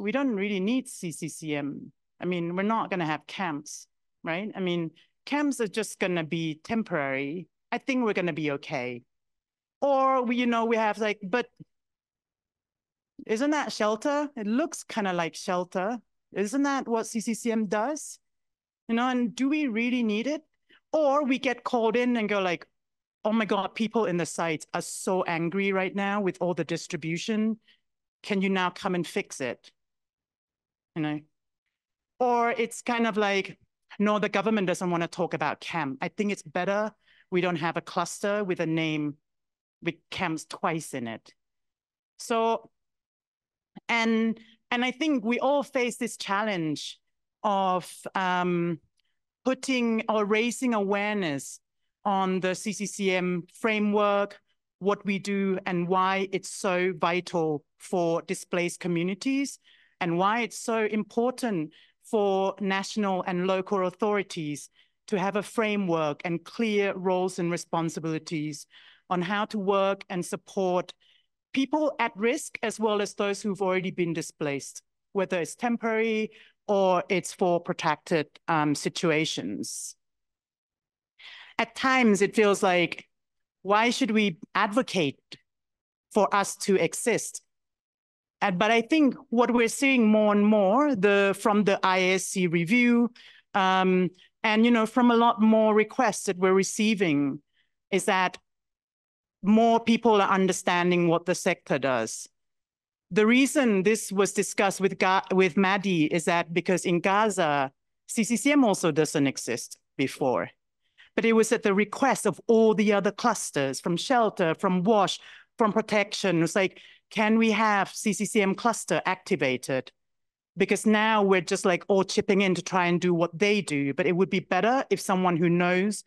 we don't really need CCCM. I mean, we're not going to have camps, right? I mean, camps are just going to be temporary. I think we're going to be okay. Or we, you know, we have like, but isn't that shelter? It looks kind of like shelter. Isn't that what CCCM does? You know, and do we really need it? Or we get called in and go like, oh my God, people in the sites are so angry right now with all the distribution. Can you now come and fix it? You know, or it's kind of like, no, the government doesn't want to talk about camp. I think it's better we don't have a cluster with a name with camps twice in it. So, and and I think we all face this challenge of um, putting or raising awareness on the CCCM framework, what we do, and why it's so vital for displaced communities, and why it's so important for national and local authorities to have a framework and clear roles and responsibilities on how to work and support people at risk as well as those who've already been displaced, whether it's temporary or it's for protected um, situations. At times, it feels like, why should we advocate for us to exist? But I think what we're seeing more and more the from the ISC review um, and you know from a lot more requests that we're receiving is that more people are understanding what the sector does. The reason this was discussed with, Ga with Maddie is that because in Gaza, CCCM also doesn't exist before. But it was at the request of all the other clusters from shelter, from wash, from protection. It's like, can we have CCCM cluster activated? Because now we're just like all chipping in to try and do what they do. But it would be better if someone who knows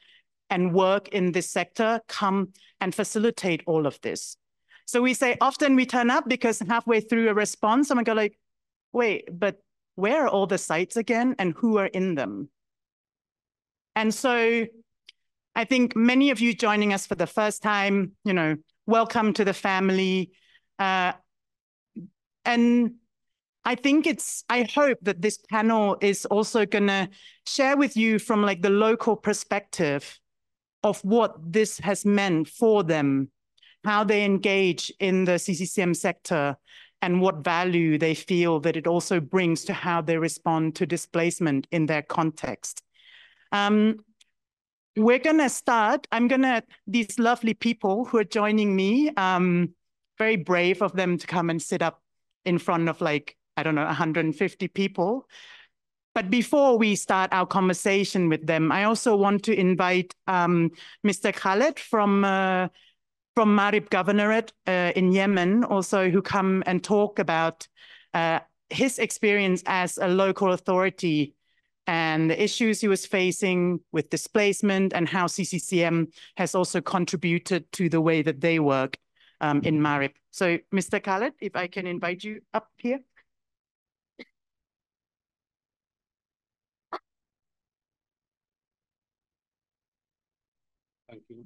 and work in this sector come and facilitate all of this. So we say often we turn up because halfway through a response, someone go like, wait, but where are all the sites again and who are in them? And so I think many of you joining us for the first time, you know, welcome to the family. Uh, and I think it's, I hope that this panel is also going to share with you from like the local perspective of what this has meant for them, how they engage in the CCCM sector, and what value they feel that it also brings to how they respond to displacement in their context. Um, we're gonna start, I'm gonna, these lovely people who are joining me, um, very brave of them to come and sit up in front of like, I don't know, 150 people. But before we start our conversation with them, I also want to invite um, Mr. Khaled from uh, from Marib Governorate uh, in Yemen, also who come and talk about uh, his experience as a local authority and the issues he was facing with displacement and how CCCM has also contributed to the way that they work um, in Marib. So, Mr. Khaled, if I can invite you up here. Thank you.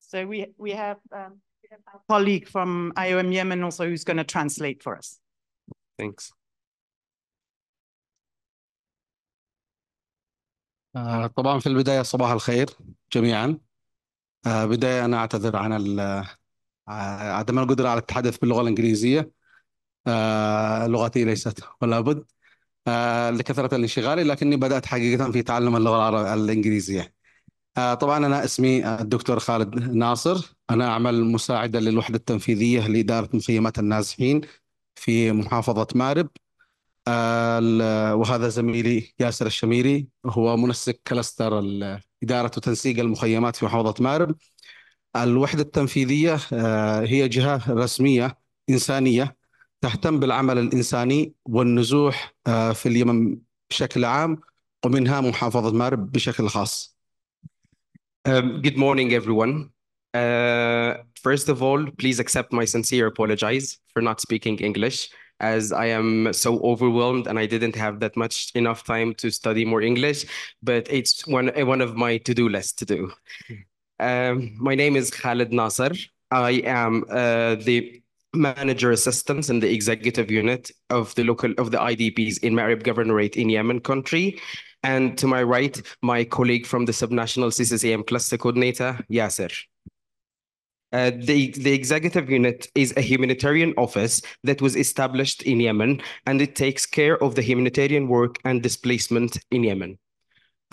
So we we have, um, we have our colleague from IOM Yemen also who's going to translate for us. Thanks. آه، طبعا في البداية صباح الخير جميعا آه، بداية أنا أعتذر عن ال- آه، عدم القدرة على التحدث باللغة الإنجليزية. آه، لغتي ليست ولا بد لكثرة الانشغال لكني بدأت حقيقة في تعلم اللغة العربية الإنجليزية. طبعا أنا اسمي الدكتور خالد ناصر. أنا أعمل مساعدا للوحدة التنفيذية لإدارة مخيمات النازحين في محافظة مارب. ال- وهذا زميلي ياسر الشميري هو منسق كلستر إدارة وتنسيق المخيمات في محافظة مأرب. الوحدة التنفيذية آه، هي جهة رسمية إنسانية تهتم بالعمل الإنساني والنزوح آه، في اليمن بشكل عام ومنها محافظة مأرب بشكل خاص. Um, good morning, everyone. Uh, first of all, please accept my sincere apologies for not speaking English, as I am so overwhelmed and I didn't have that much enough time to study more English, but it's one, one of my to-do lists to do. Um, my name is Khalid Nasser. I am uh, the manager assistants in the executive unit of the local of the IDPs in Marib Governorate in Yemen country. And to my right, my colleague from the subnational CCCM cluster coordinator, Yasser. Uh, the, the executive unit is a humanitarian office that was established in Yemen and it takes care of the humanitarian work and displacement in Yemen.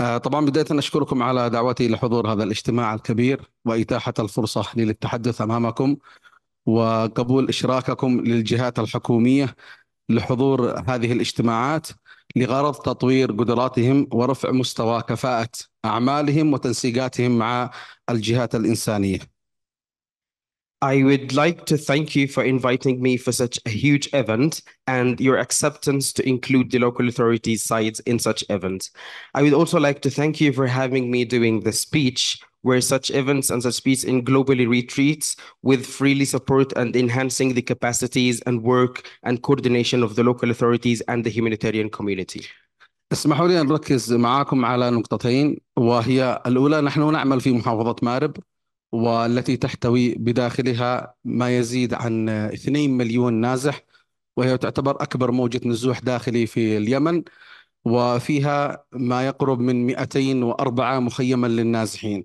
آه، طبعا بداية أشكركم على دعوتي لحضور هذا الاجتماع الكبير وإتاحة الفرصة للتحدث أمامكم وقبول إشراككم للجهات الحكومية لحضور هذه الاجتماعات لغرض تطوير قدراتهم ورفع مستوى كفاءة أعمالهم وتنسيقاتهم مع الجهات الإنسانية. I would like to thank you for inviting me for such a huge event and your acceptance to include the local authorities' sides in such events. I would also like to thank you for having me doing the speech, where such events and such speech in globally retreats with freely support and enhancing the capacities and work and coordination of the local authorities and the humanitarian community. اسمحوا لي أن نركز معكم على نقطتين وهي الأولى نحن نعمل في محافظة مارب والتي تحتوي بداخلها ما يزيد عن 2 مليون نازح وهي تعتبر أكبر موجة نزوح داخلي في اليمن وفيها ما يقرب من 204 مخيما للنازحين.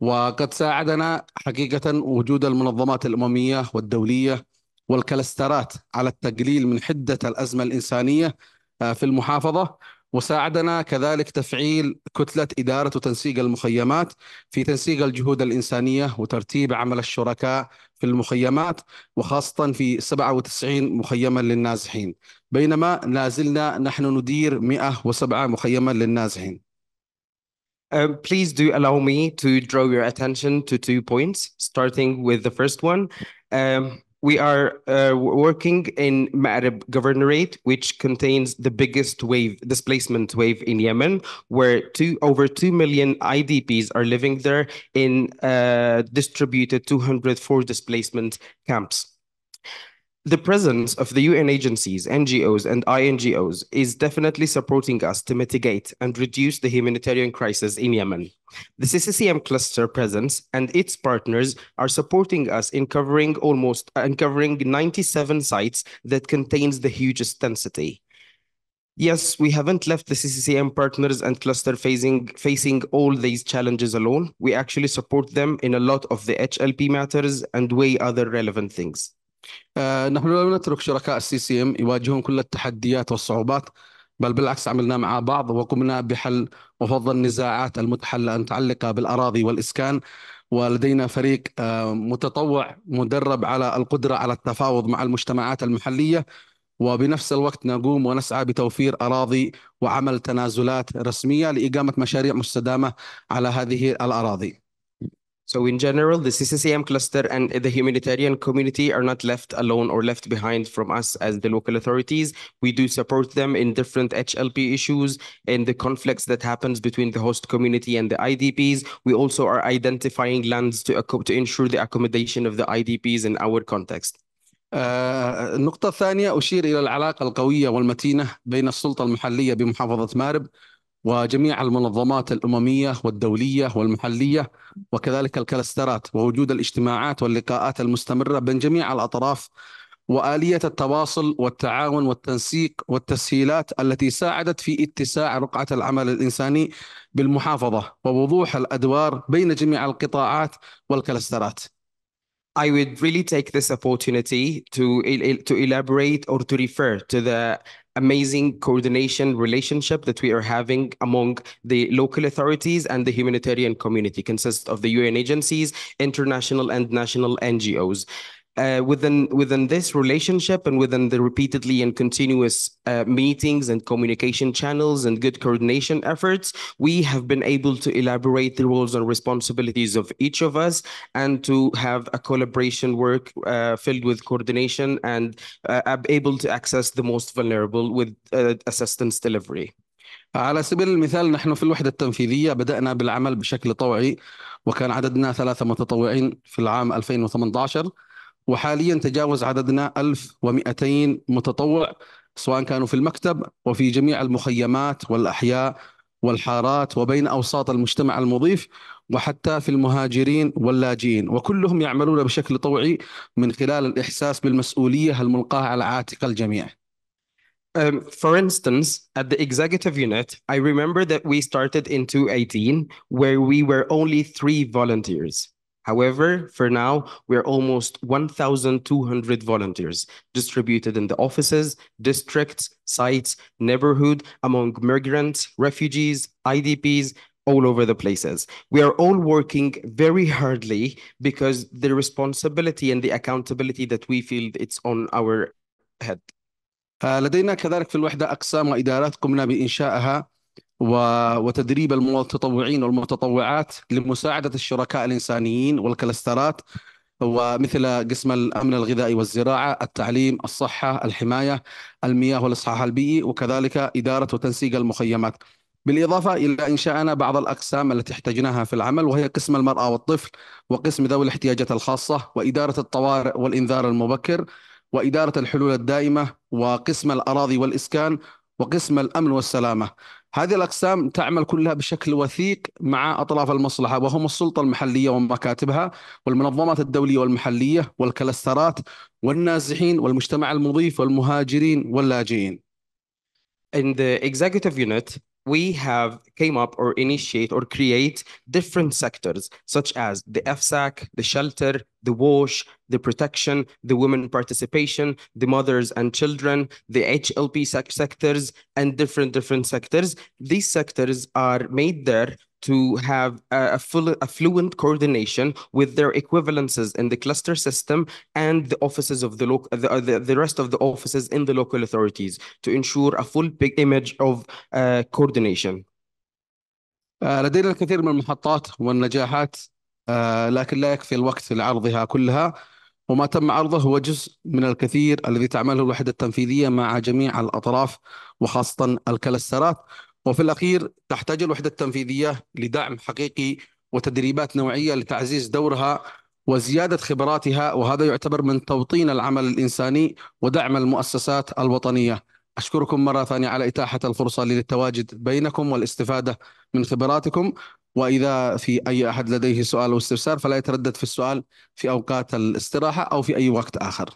وقد ساعدنا حقيقة وجود المنظمات الأممية والدولية والكلسترات على التقليل من حدة الأزمة الإنسانية آه، في المحافظة. وساعدنا كذلك تفعيل كتلة إدارة وتنسيق المخيمات في تنسيق الجهود الإنسانية وترتيب عمل الشركاء في المخيمات وخاصة في 97 مخيما للنازحين بينما لازلنا نحن ندير 107 مخيما للنازحين Um, please do allow me to draw your attention to two points, starting with the first one. Um, we are uh, working in Ma'rib Governorate, which contains the biggest wave, displacement wave in Yemen, where two, over 2 million IDPs are living there in uh, distributed 204 displacement camps. The presence of the UN agencies, NGOs, and INGOs is definitely supporting us to mitigate and reduce the humanitarian crisis in Yemen. The CCCM cluster presence and its partners are supporting us in covering almost uncovering 97 sites that contains the hugest density. Yes, we haven't left the CCCM partners and cluster facing facing all these challenges alone. We actually support them in a lot of the HLP matters and way other relevant things. آه، نحن لم نترك شركاء السي سي ام يواجهون كل التحديات والصعوبات بل بالعكس عملنا مع بعض وقمنا بحل وفض النزاعات المتحلة المتعلقة بالأراضي والإسكان ولدينا فريق آه، متطوع مدرب على القدرة على التفاوض مع المجتمعات المحلية وبنفس الوقت نقوم ونسعى بتوفير أراضي وعمل تنازلات رسمية لإقامة مشاريع مستدامة على هذه الأراضي. So in general, the CCCM cluster and the humanitarian community are not left alone or left behind from us as the local authorities. We do support them in different HLP issues and the conflicts that happens between the host community and the IDPs. We also are identifying lands to, acco- to ensure the accommodation of the IDPs in our context. آه، النقطة الثانية أشير إلى العلاقة القوية والمتينة بين السلطة المحلية بمحافظة مارب وجميع المنظمات الأممية والدولية والمحلية وكذلك الكلسترات ووجود الاجتماعات واللقاءات المستمرة بين جميع الأطراف وآلية التواصل والتعاون والتنسيق والتسهيلات التي ساعدت في اتساع رقعة العمل الإنساني بالمحافظة ووضوح الأدوار بين جميع القطاعات والكلسترات I would really take this opportunity to to elaborate or to refer to the amazing coordination relationship that we are having among the local authorities and the humanitarian community consists of the UN agencies, international and national NGOs Uh, within within this relationship and within the repeatedly and continuous uh, meetings and communication channels and good coordination efforts, we have been able to elaborate the roles and responsibilities of each of us and to have a collaboration work uh, filled with coordination and uh, ab- able to access the most vulnerable with uh, assistance delivery. على سبيل المثال نحن في الوحدة التنفيذية بدأنا بالعمل بشكل طوعي وكان عددنا ثلاثة متطوعين في العام 2018 وحاليا تجاوز عددنا 1200 متطوع سواء كانوا في المكتب وفي جميع المخيمات والأحياء والحارات وبين أوساط المجتمع المضيف وحتى في المهاجرين واللاجئين وكلهم يعملون بشكل طوعي من خلال الإحساس بالمسؤولية الملقاة على عاتق الجميع Um, for instance, at the executive unit, I remember that we started in 2018 where we were only three volunteers. However, for now, we're almost 1,200 volunteers distributed in the offices, districts, sites, neighborhood, among migrants, refugees, IDPs, all over the places. We are all working very hardly because the responsibility and the accountability that we feel it's on our head. آه، لدينا كذلك في الوحدة أقسام وإدارات قمنا بإنشائها و- وتدريب المتطوعين والمتطوعات لمساعدة الشركاء الإنسانيين والكلسترات ومثل قسم الأمن الغذائي والزراعة التعليم الصحة الحماية المياه والإصحاح البيئي وكذلك إدارة وتنسيق المخيمات. بالإضافة إلى إنشائنا بعض الأقسام التي احتجناها في العمل وهي قسم المرأة والطفل وقسم ذوي الاحتياجات الخاصة وإدارة الطوارئ والإنذار المبكر وإدارة الحلول الدائمة وقسم الأراضي والإسكان وقسم الأمن والسلامة. هذه الأقسام تعمل كلها بشكل وثيق مع أطراف المصلحة وهم السلطة المحلية ومكاتبها والمنظمات الدولية والمحلية والكلسترات والنازحين والمجتمع المضيف والمهاجرين واللاجئين. In the executive unit, we have came up or initiate or create different sectors such as the FSAC, the shelter, the WASH, the protection, the women participation, the mothers and children, the HLP sec- sectors, and different different sectors. These sectors are made there to have a, a full a fluent coordination with their equivalences in the cluster system and the offices of the local the, the, the rest of the offices in the local authorities to ensure a full big image of uh, coordination. آه، لدينا الكثير من المحطات والنجاحات آه، لكن لا يكفي الوقت لعرضها كلها وما تم عرضه هو جزء من الكثير الذي تعمله الوحدة التنفيذية مع جميع الأطراف وخاصة الكلسترات وفي الأخير تحتاج الوحدة التنفيذية لدعم حقيقي وتدريبات نوعية لتعزيز دورها وزيادة خبراتها وهذا يعتبر من توطين العمل الإنساني ودعم المؤسسات الوطنية. أشكركم مرة ثانية على إتاحة الفرصة للتواجد بينكم والاستفادة من خبراتكم. وإذا في أي أحد لديه سؤال أو استفسار فلا يتردد في السؤال في أوقات الاستراحة أو في أي وقت آخر.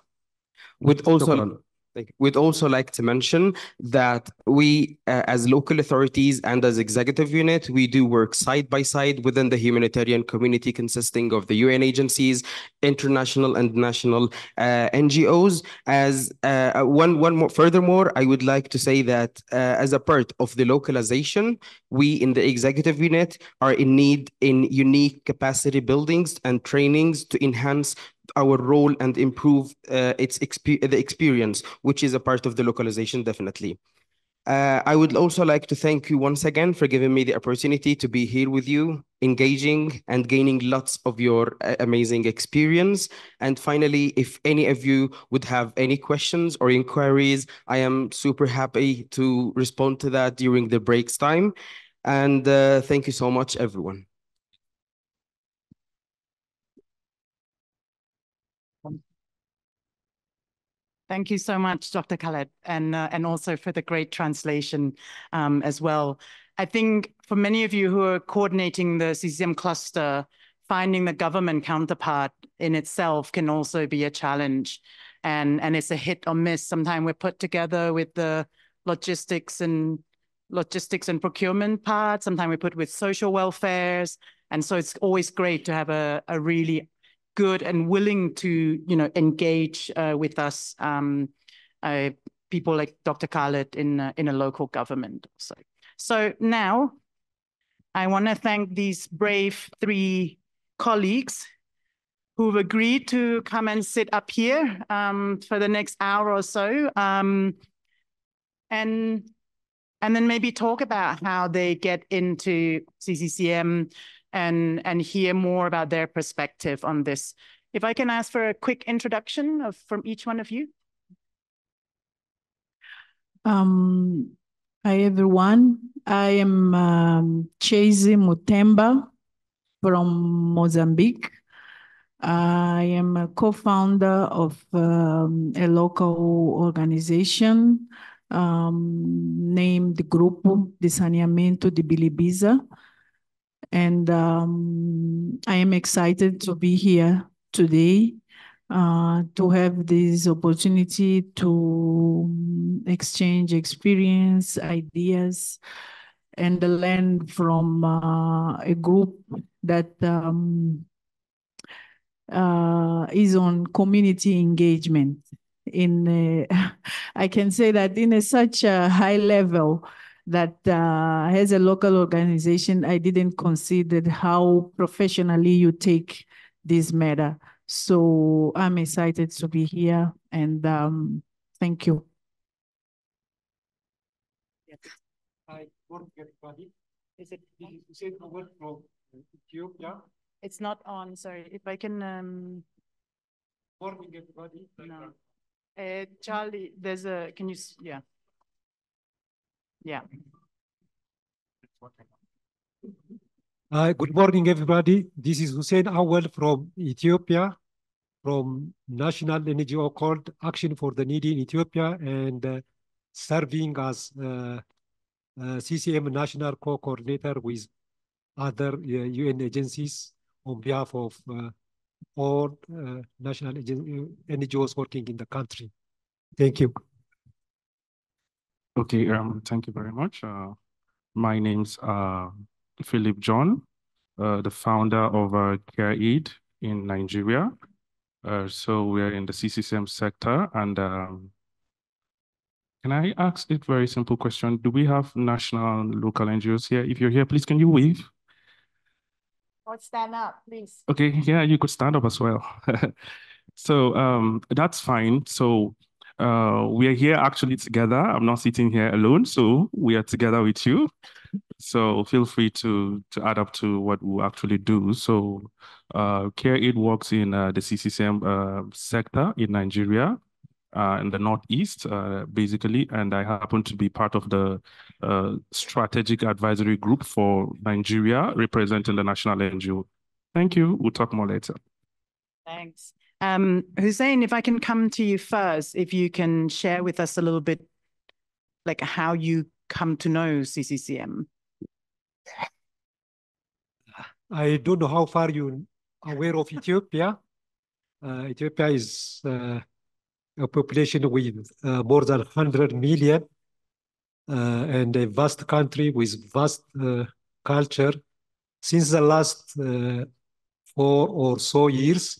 We'd also We'd also like to mention that we, uh, as local authorities and as executive unit, we do work side by side within the humanitarian community consisting of the UN agencies, international and national uh, NGOs. As uh, one, one more, furthermore, I would like to say that uh, as a part of the localization, we in the executive unit are in need in unique capacity buildings and trainings to enhance our role and improve uh, its expe the experience, which is a part of the localization, definitely. Uh, I would also like to thank you once again for giving me the opportunity to be here with you, engaging and gaining lots of your uh, amazing experience. And finally, if any of you would have any questions or inquiries, I am super happy to respond to that during the breaks time. And uh, thank you so much, everyone. Thank you so much, Dr. Khaled, and uh, and also for the great translation um, as well. I think for many of you who are coordinating the CCM cluster, finding the government counterpart in itself can also be a challenge, and and it's a hit or miss. Sometimes we're put together with the logistics and logistics and procurement part. Sometimes we put with social welfares, and so it's always great to have a a really good and willing to you know engage uh, with us um, uh, people like Dr. Khaled in uh, in a local government. So so now I want to thank these brave three colleagues who've agreed to come and sit up here um, for the next hour or so um, and and then maybe talk about how they get into CCCM and and hear more about their perspective on this. If I can ask for a quick introduction of from each one of you. Um, hi everyone. I am um, Chase Mutemba from Mozambique. I am a co-founder of um, a local organization um, named Grupo de Saneamento de Bilibiza. And um, I am excited to be here today uh, to have this opportunity to um, exchange experience, ideas, and learn from uh, a group that um, uh, is on community engagement. In I can say that in a, such a high level that uh, as a local organization, I didn't consider how professionally you take this matter. So I'm excited to be here and um, thank you. Hi, morning everybody. Is it? Hussein Awad from Ethiopia. It's not on, sorry. If I can, um, Morning everybody. no. Uh, Charlie, there's a, can you, yeah. Yeah. Hi, good morning everybody. This is Hussein Awal from Ethiopia, from national NGO called Action for the Needy in Ethiopia and uh, serving as uh, uh, CCM national co-coordinator with other uh, UN agencies on behalf of uh, all uh, national uh, NGOs working in the country. Thank you. Okay, um, thank you very much. Uh, my name's uh, Philip John, uh, the founder of uh, Care Aid in Nigeria. Uh, so we're in the CCCM sector, and um, can I ask a very simple question? Do we have national and local NGOs here? If you're here, please can you wave? Or stand up, please. Okay, yeah, you could stand up as well. So um, that's fine. So uh, we are here actually together. I'm not sitting here alone, so we are together with you. So feel free to to add up to what we actually do. So uh, Care Aid works in uh, the CCCM uh, sector in Nigeria, uh, in the Northeast, uh, basically, and I happen to be part of the strategic advisory group for Nigeria, representing the national NGO. Thank you. We'll talk more later. Thanks. Um, Hussein, if I can come to you first, if you can share with us a little bit, like how you come to know CCCM. I don't know how far you aware of Ethiopia. Uh, Ethiopia is uh, a population with uh, more than 100 million uh, and a vast country with vast uh, culture. Since the last uh, four or so years,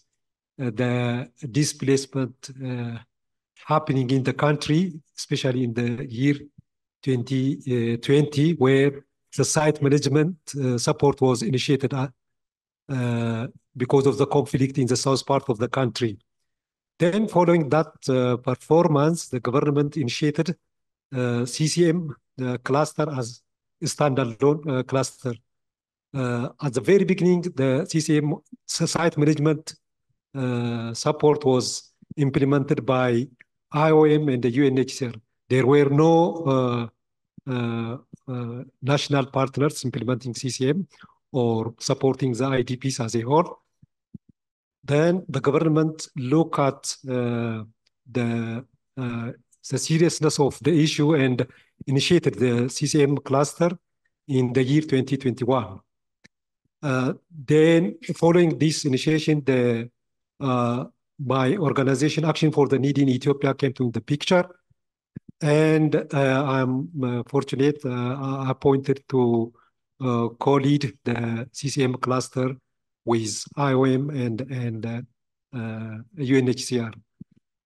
the displacement uh, happening in the country, especially in the year 2020, where the site management uh, support was initiated uh, uh, because of the conflict in the south part of the country. Then, following that uh, performance, the government initiated uh, CCM the cluster as a standalone uh, cluster. Uh, at the very beginning, the CCM site management uh, support was implemented by IOM and the UNHCR. There were no uh, uh, uh, national partners implementing CCM or supporting the IDPs as a whole. Then the government look at uh, the uh, the seriousness of the issue and initiated the CCM cluster in the year 2021. Uh, then, following this initiation, the uh, my organization, Action for the Needy in Ethiopia, came to the picture, and uh, I'm uh, fortunate uh, appointed to uh, co-lead the CCM cluster with IOM and and uh, uh, UNHCR.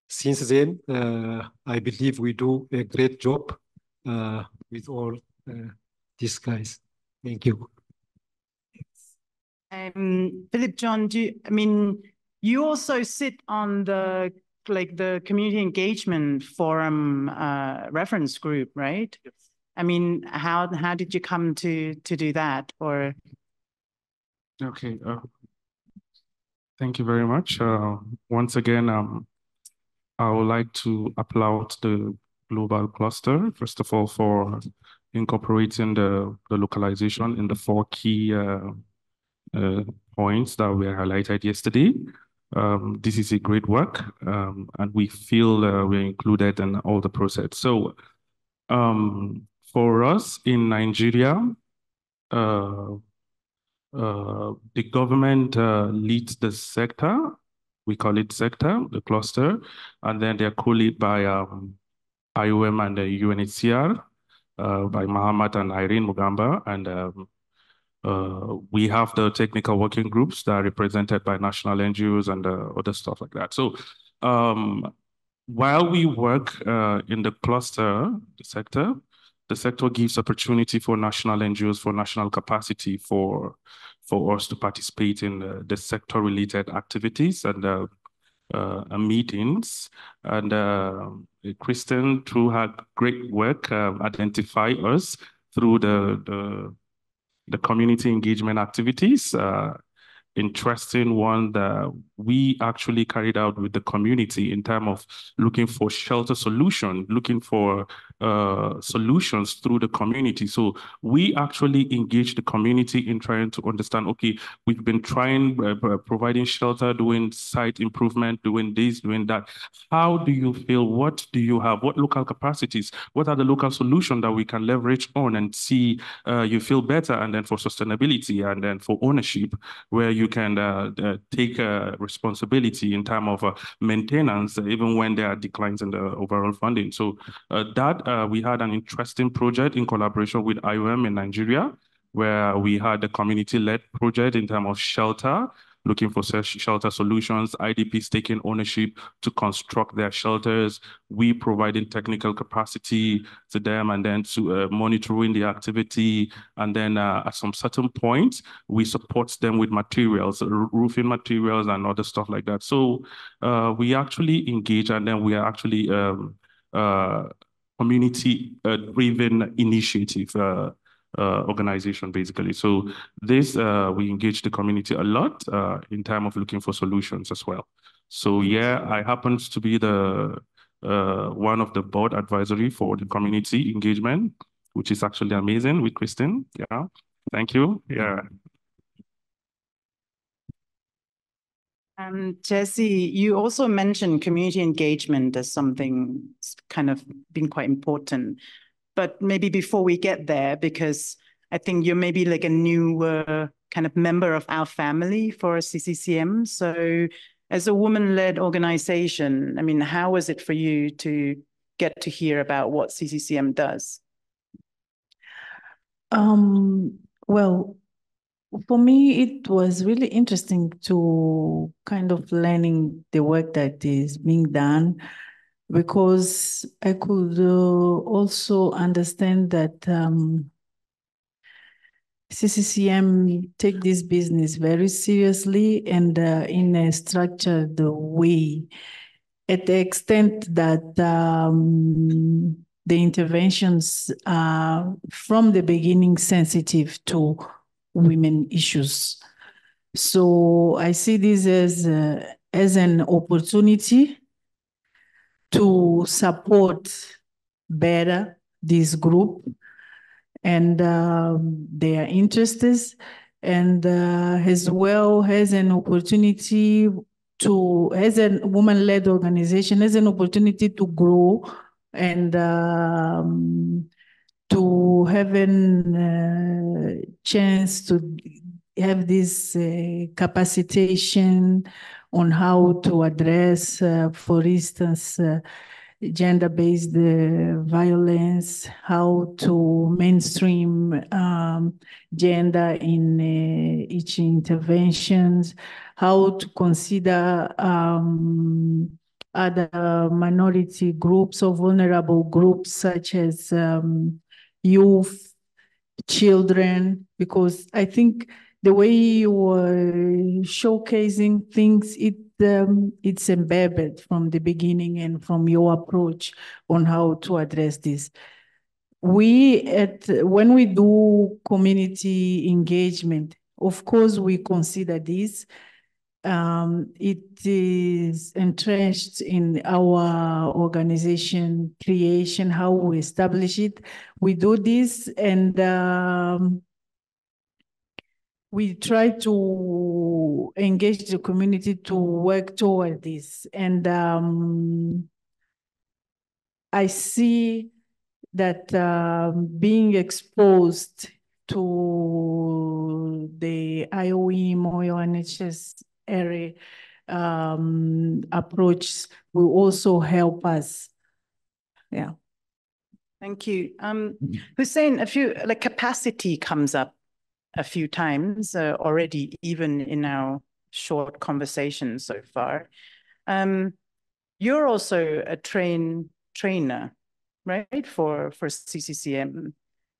Since then, I believe we do a great job with all these guys. Thank you. Um, Philip John, do you, I mean, you also sit on the like the community engagement forum uh, reference group, right? Yes. I mean, how how did you come to to do that? Or Okay. Uh, thank you very much. Uh, once again, um, I would like to applaud the global cluster, first of all, for incorporating the, the localization in the four key uh, uh, points that were highlighted yesterday. Um, this is a great work, um, and we feel uh, we're included in all the process. So Um, for us in Nigeria, uh, uh, the government uh, leads the sector. We call it sector, the cluster, and then they're co-led by um, IOM and the UNHCR, uh, by Muhammad and Irene Mugamba, and um, uh, we have the technical working groups that are represented by national NGOs and uh, other stuff like that. So um, while we work uh, in the cluster the sector, the sector gives opportunity for national NGOs, for national capacity for, for us to participate in uh, the sector-related activities and uh, uh, meetings. And uh, Kristen, through her great work, um, identify us through the, the, the community engagement activities uh, interesting one that we actually carried out with the community in terms of looking for shelter solution, looking for uh, solutions through the community. So we actually engage the community in trying to understand, okay, we've been trying, uh, providing shelter, doing site improvement, doing this, doing that. How do you feel? What do you have? What local capacities? What are the local solutions that we can leverage on and see uh, you feel better? And then for sustainability and then for ownership, where you can uh, uh, take responsibility in terms of uh, maintenance, even when there are declines in the overall funding. So that uh, we had an interesting project in collaboration with IOM in Nigeria, where we had a community-led project in terms of shelter, looking for shelter solutions, IDPs taking ownership to construct their shelters, we providing technical capacity to them and then to uh, monitoring the activity. And then uh, at some certain point, we support them with materials, roofing materials and other stuff like that. So uh, we actually engage and then we are actually um, uh, community-driven uh, initiative uh, uh, organization, basically. So this, we engage the community a lot in time of looking for solutions as well. So yeah, I happens to be the one of the board advisory for the community engagement, which is actually amazing with Kristen. Yeah, thank you. Yeah. And Jesse, you also mentioned community engagement as something kind of been quite important. But maybe before we get there, because I think you're maybe like a new kind of member of our family for CCCM. So as a woman-led organization, I mean, how was it for you to get to hear about what CCCM does? Um, well, for me, it was really interesting to kind of learning the work that is being done because I could uh, also understand that um, CCCM take this business very seriously and uh, in a structured way. At the extent that um, the interventions are from the beginning sensitive to women issues. So I see this as, uh, as an opportunity to support better this group and uh, their interests and uh, as well as an opportunity to, as a woman-led organization, as an opportunity to grow and um, to have a uh, chance to have this uh, capacitation on how to address, uh, for instance, gender-based uh, violence, how to mainstream um, gender in uh, each interventions, how to consider um, other minority groups or vulnerable groups such as um, youth, children, because I think the way you were showcasing things, it um, it's embedded from the beginning and from your approach on how to address this. We at when we do community engagement, of course we consider this um, it is entrenched in our organization creation, how we establish it. We do this and um, we try to engage the community to work toward this. And um, I see that um, being exposed to the IOEM or NHS area um, approach will also help us. Yeah. Thank you. Um, Hussein, a few like capacity comes up a few times uh, already, even in our short conversation so far. Um, you're also a train trainer, right? For for CCCM.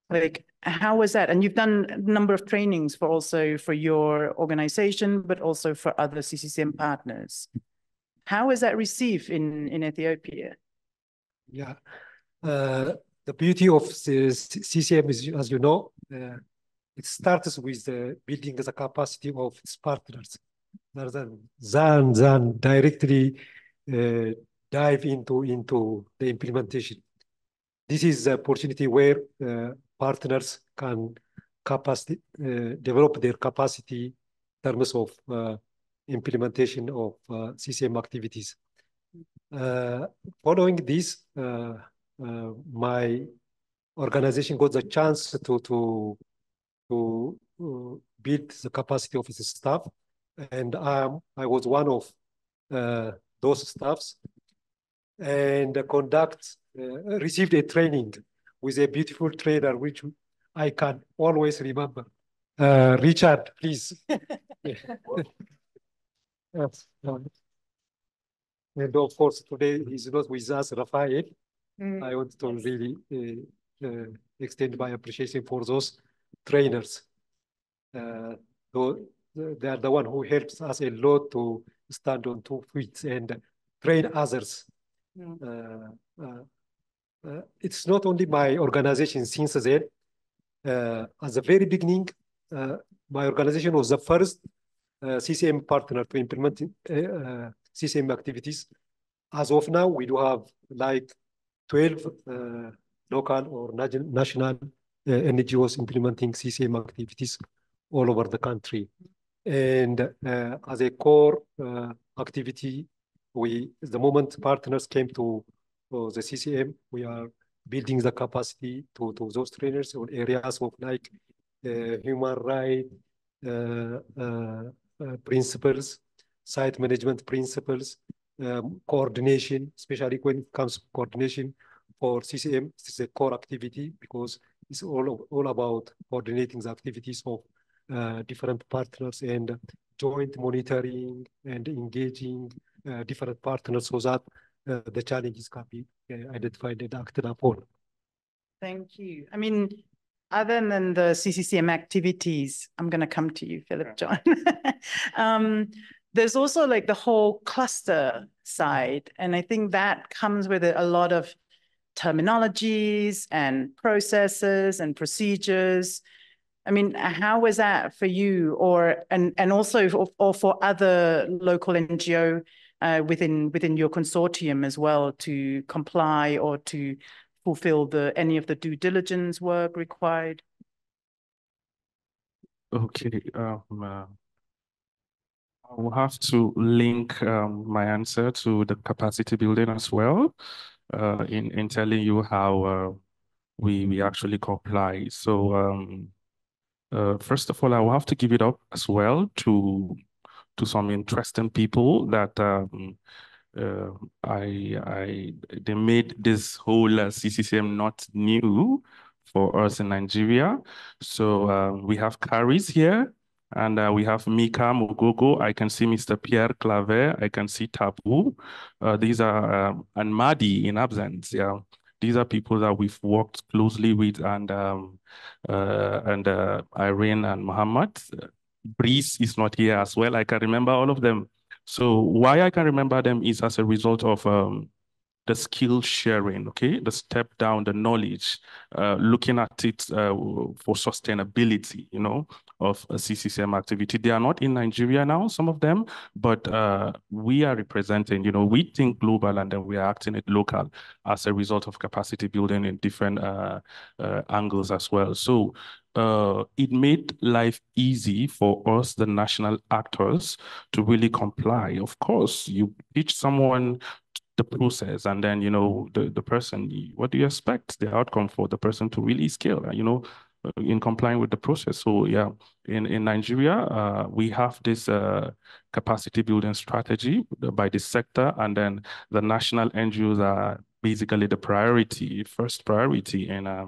Like, how was that? And you've done a number of trainings for also for your organization, but also for other CCCM partners. How is that received in, in Ethiopia? Yeah. Uh, the beauty of the CCM is, as you know, uh, it starts with the building the capacity of its partners rather than, than, directly uh, dive into, into the implementation. This is the opportunity where uh, partners can capacity uh, develop their capacity in terms of uh, implementation of uh, CCM activities. Uh, following this, uh, uh, my organization got the chance to to to build the capacity of its staff, and um, I was one of those staffs, and conduct received a training with a beautiful trainer, which I can always remember. Uh, Richard, please. yes. and of course, today he's not with us, Rafael. Mm. I want to really uh, uh, extend my appreciation for those trainers. Uh, they are the one who helps us a lot to stand on two feet and train others. Mm. Uh, uh, uh, it's not only my organization since then. Uh, at the very beginning, uh, my organization was the first CCM partner to implement CCM activities. As of now, we do have like 12 local or national NGOs implementing CCM activities all over the country. And uh, as a core uh, activity, we the moment partners came to for the CCM, we are building the capacity to, to those trainers on areas of like uh, human rights uh, uh, uh, principles, site management principles, um, coordination, especially when it comes to coordination for CCM. Is a core activity because it's all, all about coordinating the activities of uh, different partners and joint monitoring and engaging uh, different partners so that uh, the challenges can be uh, identified and acted upon. Thank you. I mean, other than the CCCM activities, I'm going to come to you, Philip John. um, there's also like the whole cluster side. And I think that comes with a lot of terminologies and processes and procedures. I mean, how was that for you or, and, and also for, or for other local NGO uh, within within your consortium as well to comply or to fulfill the any of the due diligence work required? Okay. Um, uh, I will have to link um, my answer to the capacity building as well uh, in, in telling you how uh, we, we actually comply. So um, uh, first of all, I will have to give it up as well to to some interesting people that um, uh, I, I, they made this whole uh, CCCM not new for us in Nigeria. So uh, we have Caris here, and uh, we have Mika Mugogo. I can see Mr. Pierre Claver. I can see Tabu. Uh, these are, um, and Madi in absence. Yeah. These are people that we've worked closely with and um, uh, and Irene and Muhammad. Breeze is not here as well. I can remember all of them. So why I can remember them is as a result of um, the skill sharing, okay? The step down, the knowledge, uh, looking at it uh, for sustainability, you know, of a CCCM activity. They are not in Nigeria now, some of them, but uh, we are representing, you know, we think global and then we are acting it local as a result of capacity building in different uh, uh, angles as well. So uh, it made life easy for us, the national actors, to really comply. Of course, you teach someone the process and then you know the the person what do you expect the outcome for the person to really scale you know in complying with the process so yeah in in nigeria uh, we have this uh, capacity building strategy by the sector and then the national ngos are basically the priority first priority in uh,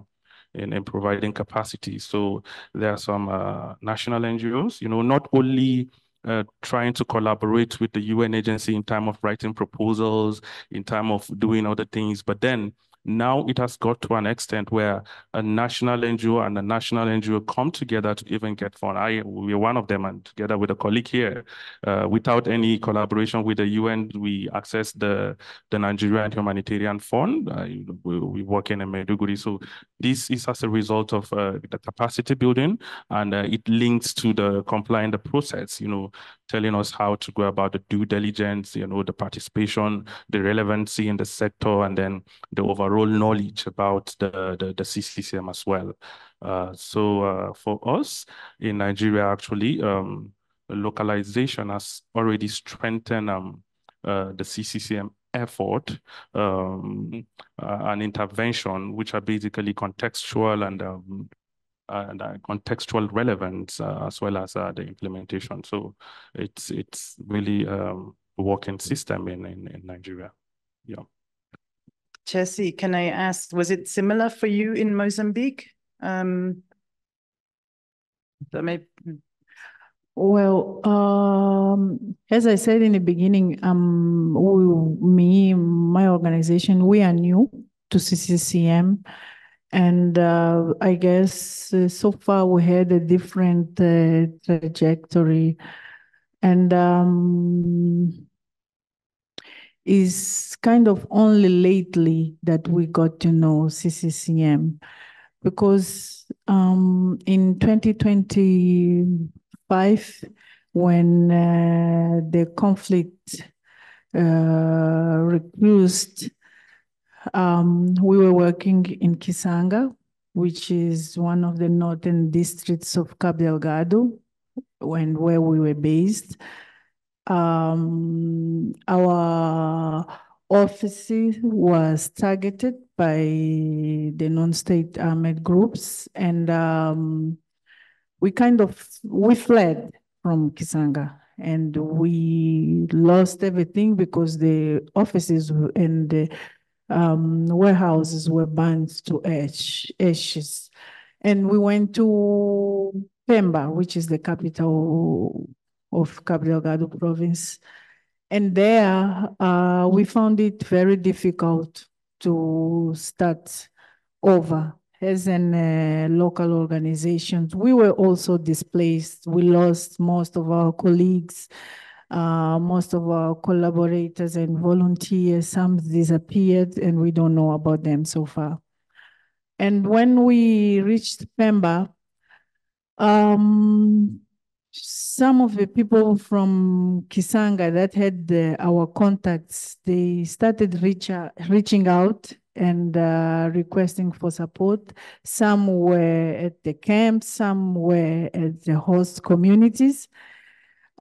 in, in providing capacity so there are some uh, national ngos you know not only uh, trying to collaborate with the UN agency in time of writing proposals, in time of doing other things. But then now it has got to an extent where a national NGO and a national NGO come together to even get fund. I we're one of them, and together with a colleague here, uh, without any collaboration with the UN, we access the the Nigerian Humanitarian Fund. Uh, we, we work in Maiduguri, so this is as a result of uh, the capacity building, and uh, it links to the complying the process. You know, telling us how to go about the due diligence, you know, the participation, the relevancy in the sector, and then the overall knowledge about the, the, the CCCM as well. Uh, so uh, for us in Nigeria, actually, um, localization has already strengthened um, uh, the CCCM effort um, uh, and intervention, which are basically contextual and um, and uh, contextual relevance uh, as well as uh, the implementation. So it's it's really um, a working system in, in, in Nigeria. Yeah. Jesse, can I ask, was it similar for you in Mozambique? Um, that may... Well, um, as I said in the beginning, um, we, me, my organization, we are new to CCCM. And uh, I guess uh, so far we had a different uh, trajectory. And um, is kind of only lately that we got to know CCCM because um, in 2025, when uh, the conflict uh, reclused um, we were working in Quissanga, which is one of the northern districts of Cabo Delgado, when where we were based. Um, our office was targeted by the non-state armed groups, and um, we kind of we fled from Quissanga and we lost everything because the offices and the um, warehouses were burned to ash, ashes. And we went to Pemba, which is the capital of Cabo Delgado province. And there uh, we found it very difficult to start over as an uh, local organizations. We were also displaced. We lost most of our colleagues uh, most of our collaborators and volunteers, some disappeared and we don't know about them so far. And when we reached Pemba, um, some of the people from Quissanga that had the, our contacts, they started reach, uh, reaching out and uh, requesting for support. Some were at the camp, some were at the host communities.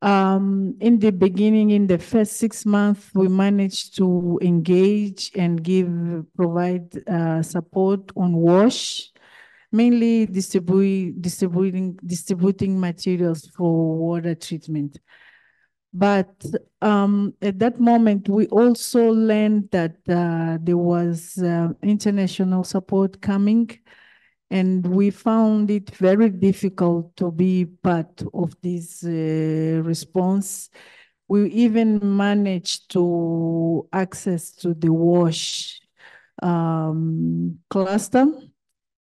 Um, in the beginning, in the first six months, we managed to engage and give, provide uh, support on WASH, mainly distribute, distributing, distributing materials for water treatment. But um, at that moment, we also learned that uh, there was uh, international support coming and we found it very difficult to be part of this uh, response. We even managed to access to the WASH um, cluster.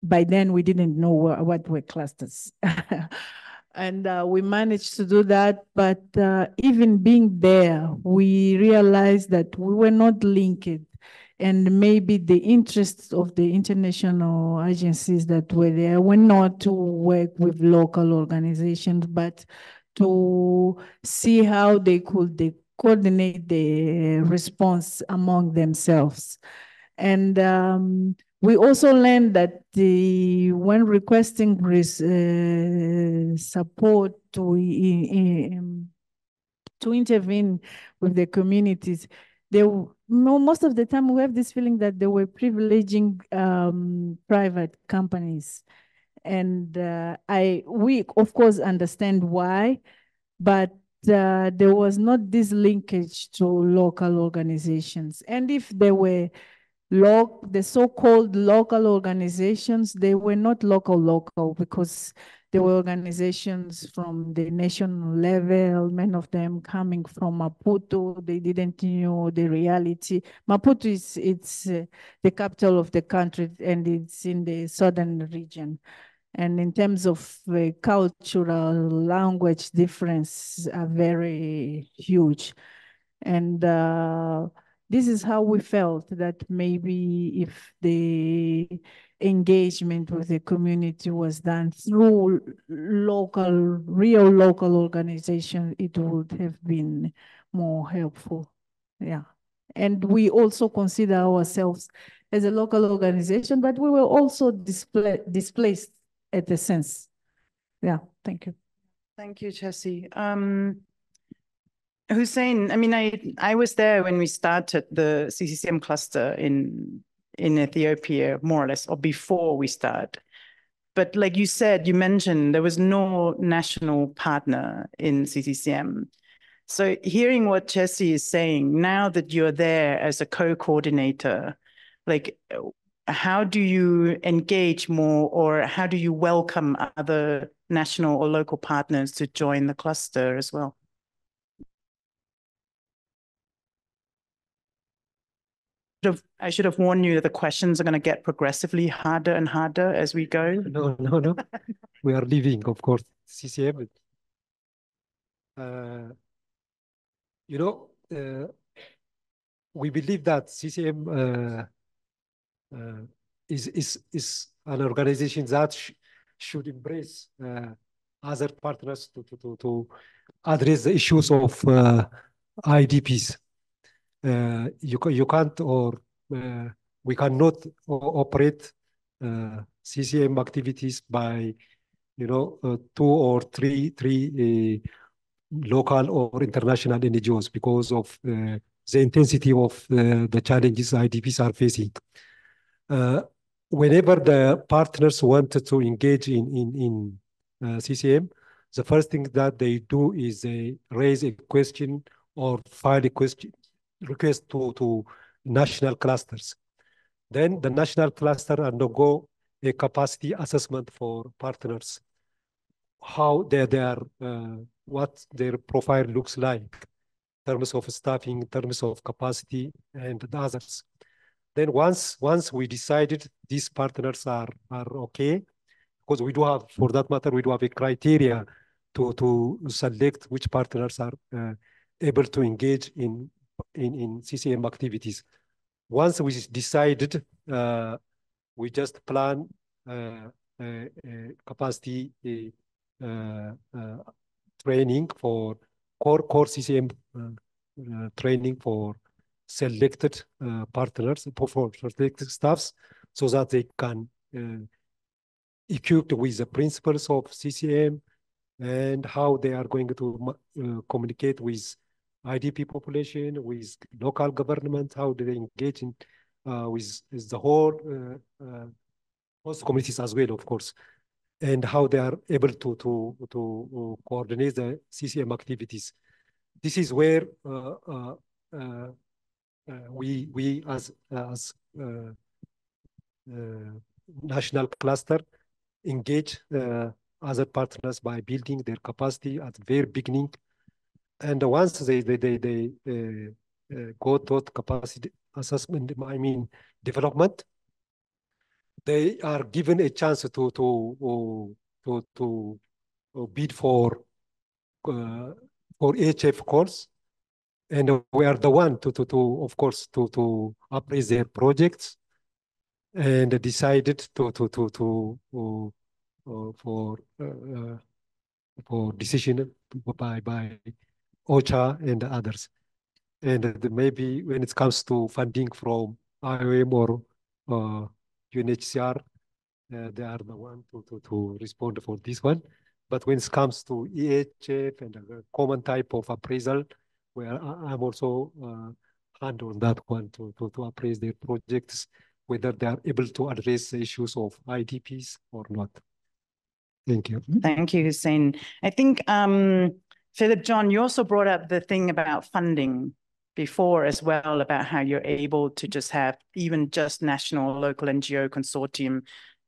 By then, we didn't know what, what were clusters. and uh, we managed to do that. But uh, even being there, we realized that we were not linked and maybe the interests of the international agencies that were there were not to work with local organizations, but to see how they could they coordinate the response among themselves. And um, we also learned that the when requesting res, uh, support to, to intervene with the communities, they most of the time we have this feeling that they were privileging um, private companies. And uh, I, we of course understand why, but uh, there was not this linkage to local organizations. And if there were the so-called local organizations, they were not local local because there were organizations from the national level, many of them coming from Maputo. They didn't know the reality. Maputo is it's uh, the capital of the country and it's in the southern region. And in terms of uh, cultural language difference are very huge. And uh, this is how we felt that maybe if the engagement with the community was done through local, real local organization, it would have been more helpful. Yeah. And we also consider ourselves as a local organization, but we were also displaced at a sense. Yeah, thank you. Thank you, Chelsea. Um, Hussein, I mean, I I was there when we started the CCCM cluster in in Ethiopia, more or less, or before we start. But like you said, you mentioned there was no national partner in CCCM. So hearing what Jesse is saying, now that you're there as a co-coordinator, like how do you engage more or how do you welcome other national or local partners to join the cluster as well? I should have warned you that the questions are going to get progressively harder and harder as we go. No, no, no. we are leaving, of course, CCM. Uh, you know, uh, we believe that CCM uh, uh, is, is, is an organization that sh should embrace uh, other partners to, to, to, to address the issues of uh, IDPs. Uh, you, you can't or uh, we cannot operate uh, CCM activities by, you know, two or three, three local or international NGOs because of the intensity of the challenges IDPs are facing. whenever the partners want to engage in, in, in CCM, the first thing that they do is they raise a question or file a question request to, to national clusters. Then the national cluster undergo a capacity assessment for partners, how they, they are, uh, what their profile looks like in terms of staffing, in terms of capacity, and the others. Then once once we decided these partners are are okay, because we do have, for that matter, we do have a criteria to to select which partners are uh, able to engage in in, in CCM activities. Once we decided, uh, we just plan uh, capacity uh, training for core core CCM training for selected partners for selected staffs so that they can equipped with the principles of CCM and how they are going to communicate with IDP population, with local government, how do they engage in uh, with, with, the whole uh, uh, host communities as well, of course, and how they are able to to to coordinate the CCM activities. This is where uh, uh, uh, we we as as national cluster engage other partners by building their capacity at the very beginning and once they they they, they uh, uh, go to capacity assessment, I mean development, they are given a chance to to to to, bid for uh, for HF calls, and we are the one to to to of course to to appraise their projects, and decided to to to to, to uh, for uh, for decision by by OCHA and others. And maybe when it comes to funding from IOM or uh, UNHCR, uh, they are the one to, to, to respond for this one. But when it comes to EHF and a common type of appraisal, where I'm also uh, hand on that one to, to, to appraise their projects, whether they are able to address the issues of IDPs or not. Thank you. Thank you, Hussein. I think, um, Philip John, you also brought up the thing about funding before as well, about how you're able to just have even just national local NGO consortium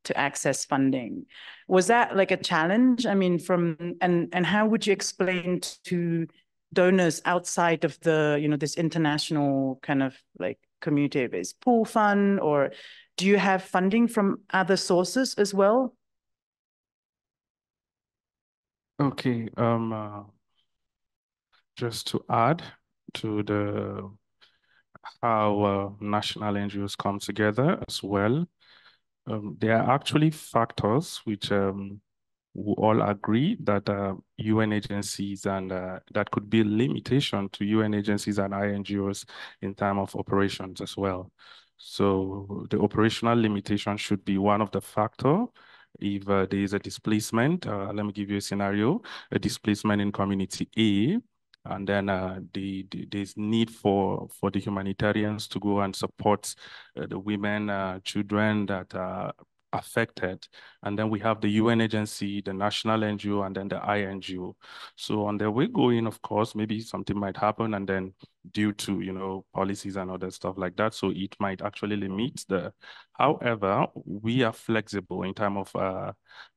to access funding. Was that like a challenge? I mean, from and and how would you explain to donors outside of the, you know, this international kind of like community based pool fund, or do you have funding from other sources as well? Okay, um, uh, just to add to the how uh, national NGOs come together as well. Um, there are actually factors which um, we all agree that uh, UN agencies and uh, that could be a limitation to UN agencies and INGOs in time of operations as well. So the operational limitation should be one of the factor. If uh, there is a displacement, uh, let me give you a scenario, a displacement in community A, and then uh, the, the, need for for the humanitarians to go and support uh, the women, uh, children that are affected. And then we have the UN agency, the national NGO, and then the INGO. So on their way going, of course, maybe something might happen and then due to, you know, policies and other stuff like that. So it might actually limit the, however, we are flexible in time of uh,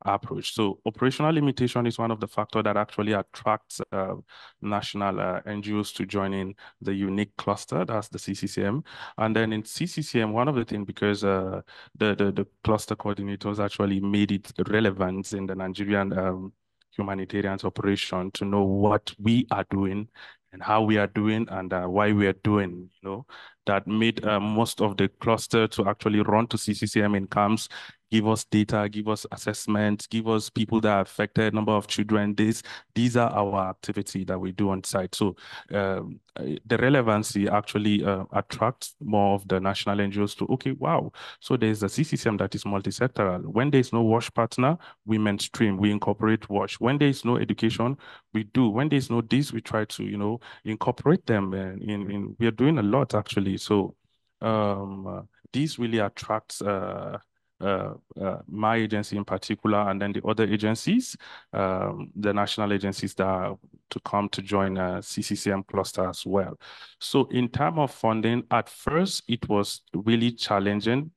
approach. So operational limitation is one of the factors that actually attracts uh, national uh, NGOs to join in the unique cluster, that's the CCCM. And then in CCCM, one of the things, because uh, the, the, the cluster coordinators actually made it relevant in the Nigerian um, humanitarian operation to know what we are doing and how we are doing and uh, why we are doing, you know, that made uh, most of the cluster to actually run to CCCM in camps give us data, give us assessments, give us people that are affected, number of children. This, these are our activity that we do on site. So um, uh, the relevancy actually uh, attracts more of the national NGOs to, okay, wow. So there's a CCCM that is multi-sectoral. When there's no WASH partner, we mainstream, we incorporate WASH. When there's no education, we do. When there's no this, we try to, you know, incorporate them. In, in, in we are doing a lot actually. So um, uh, this really attracts uh, uh, uh, my agency in particular, and then the other agencies, um, the national agencies that are to come to join a CCCM cluster as well. So in terms of funding, at first it was really challenging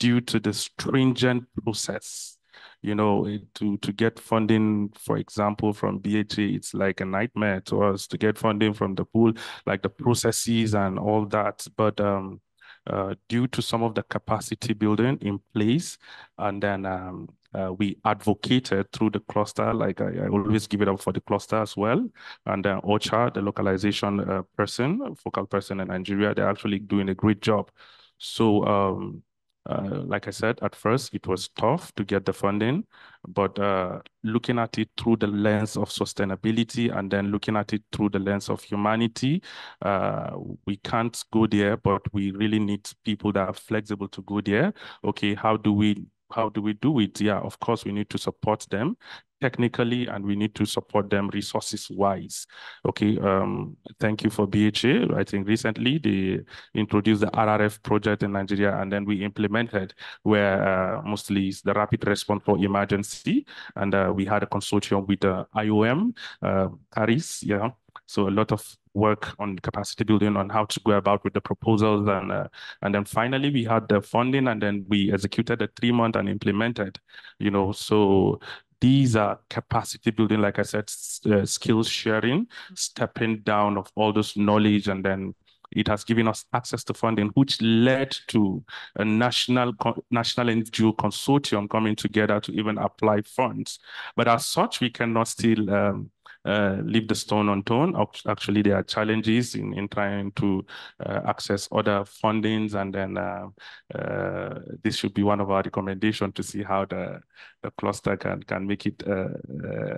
due to the stringent process you know, to to get funding, for example, from BHA, it's like a nightmare to us to get funding from the pool, like the processes and all that. But um, uh, due to some of the capacity building in place. And then um, uh, we advocated through the cluster, like I, I, always give it up for the cluster as well. And OCHA, the localization uh, person, focal person in Nigeria, they're actually doing a great job. So um, uh, like I said, at first it was tough to get the funding, but uh, looking at it through the lens of sustainability and then looking at it through the lens of humanity, uh, we can't go there, but we really need people that are flexible to go there. Okay, how do we how do we do it? Yeah, of course, we need to support them technically and we need to support them resources wise. Okay, um, thank you for BHA. I think recently they introduced the RRF project in Nigeria and then we implemented where uh, mostly is the rapid response for emergency. And uh, we had a consortium with the uh, IOM, uh, Paris, yeah. So a lot of work on capacity building on how to go about with the proposals and uh, and then finally we had the funding and then we executed the three month and implemented you know so these are capacity building, like I said, uh, skills sharing, stepping down of all this knowledge, and then it has given us access to funding, which led to a national national NGO consortium coming together to even apply funds. But as such, we cannot still um, uh, leave the stone unturned. Actually, there are challenges in, in trying to uh, access other fundings, and then uh, uh this should be one of our recommendations to see how the, the cluster can, can make it uh,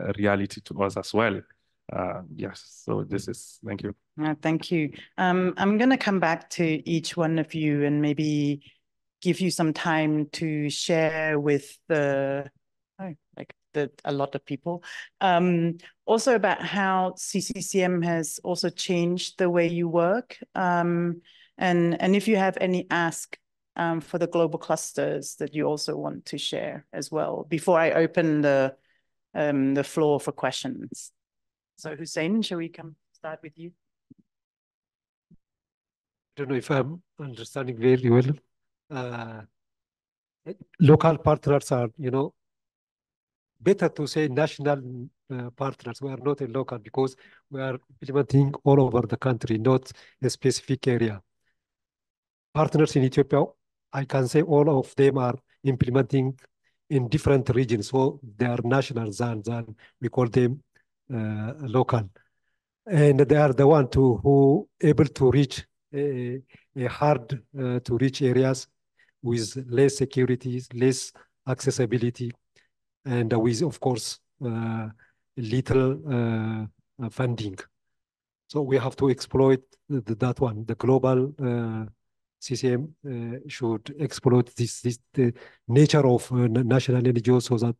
a reality to us as well. Uh, yes, so this is, thank you. thank you. Um, I'm going to come back to each one of you and maybe give you some time to share with the oh, like the a lot of people. Um, also about how CCCM has also changed the way you work. Um, And, and if you have any ask um, for the global clusters that you also want to share as well, before I open the, um, the floor for questions. So Hussein, shall we come start with you? I don't know if I'm understanding very well. Uh, local partners are, you know, better to say national uh, partners. We are not a local because we are implementing all over the country, not a specific area. Partners in Ethiopia, I can say all of them are implementing in different regions. So they are national than, than we call them uh, local. And they are the one to who able to reach a, a hard uh, to reach areas with less security, less accessibility, and with, of course, uh, little uh, funding. So we have to exploit the, that one. The global uh, CCM uh, should exploit this, this the nature of uh, national NGOs so that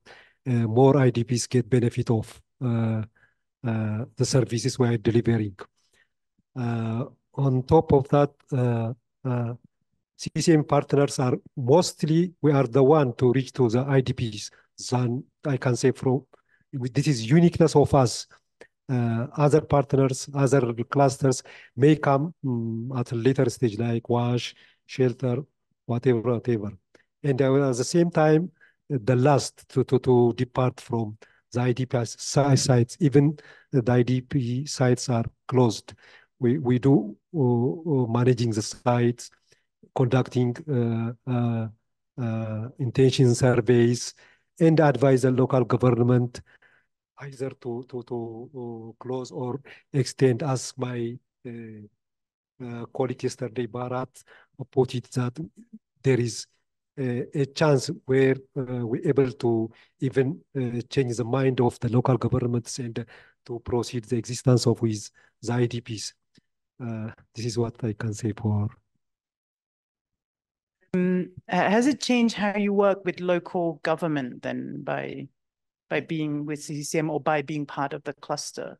uh, more IDPs get benefit of the services we are delivering. on top of that, CCM partners are mostly, we are the one to reach to the IDPs than I can say from, this is uniqueness of us. Uh, other partners, other clusters may come um, at a later stage like WASH, shelter, whatever, whatever. And at the same time, the last to, to, to depart from the IDP sites, even the IDP sites are closed. We, we do uh, uh managing the sites, conducting uh, uh, intention surveys, and advise the local government either to, to, to uh, close or extend as my uh, colleague yesterday, Barat, put it that there is a chance where uh, we're able to even uh, change the mind of the local governments and to proceed the existence of with the IDPs. Uh, this is what I can say for um, has it changed how you work with local government then by by being with CCM or by being part of the cluster?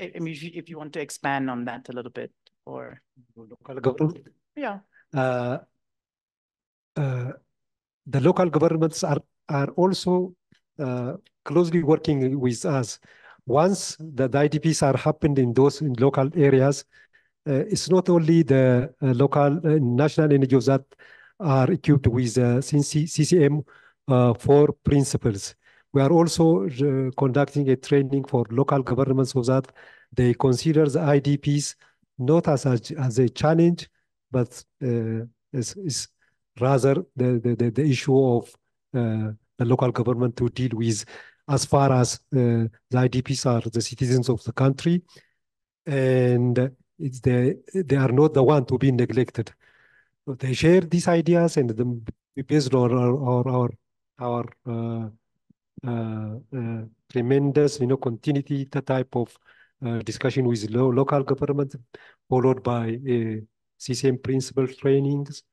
I, I mean, if you, if you want to expand on that a little bit, or local government. Yeah. Uh, uh, the local governments are are also uh, closely working with us. Once the, the IDPs are happened in those in local areas, it's not only the uh, local uh, national NGOs that are equipped with CCM four principles. We are also conducting a training for local governments so that they consider the IDPs not as a, as a challenge, but uh, is, is rather the, the, the, issue of uh, the local government to deal with as far as uh, the IDPs are the citizens of the country. And it's the, they are not the one to be neglected. So they share these ideas and then based on our, our, our, uh, uh, uh, tremendous, you know, continuity the type of uh, discussion with lo local government, followed by uh, CCM principle trainings.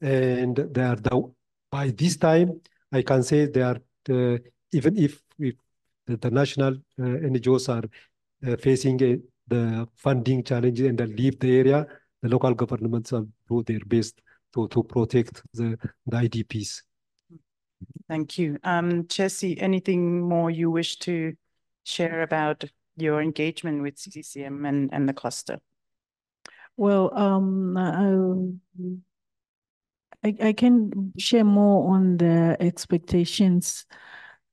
And they are the, by this time, I can say they are, uh, even if, if the, the national NGOs are facing a the funding challenges and leave the area, the local governments will do their best to, to protect the, the IDPs. Thank you. Um, Chelsea, anything more you wish to share about your engagement with CCM and, and the cluster? Well, um, I, I, I can share more on the expectations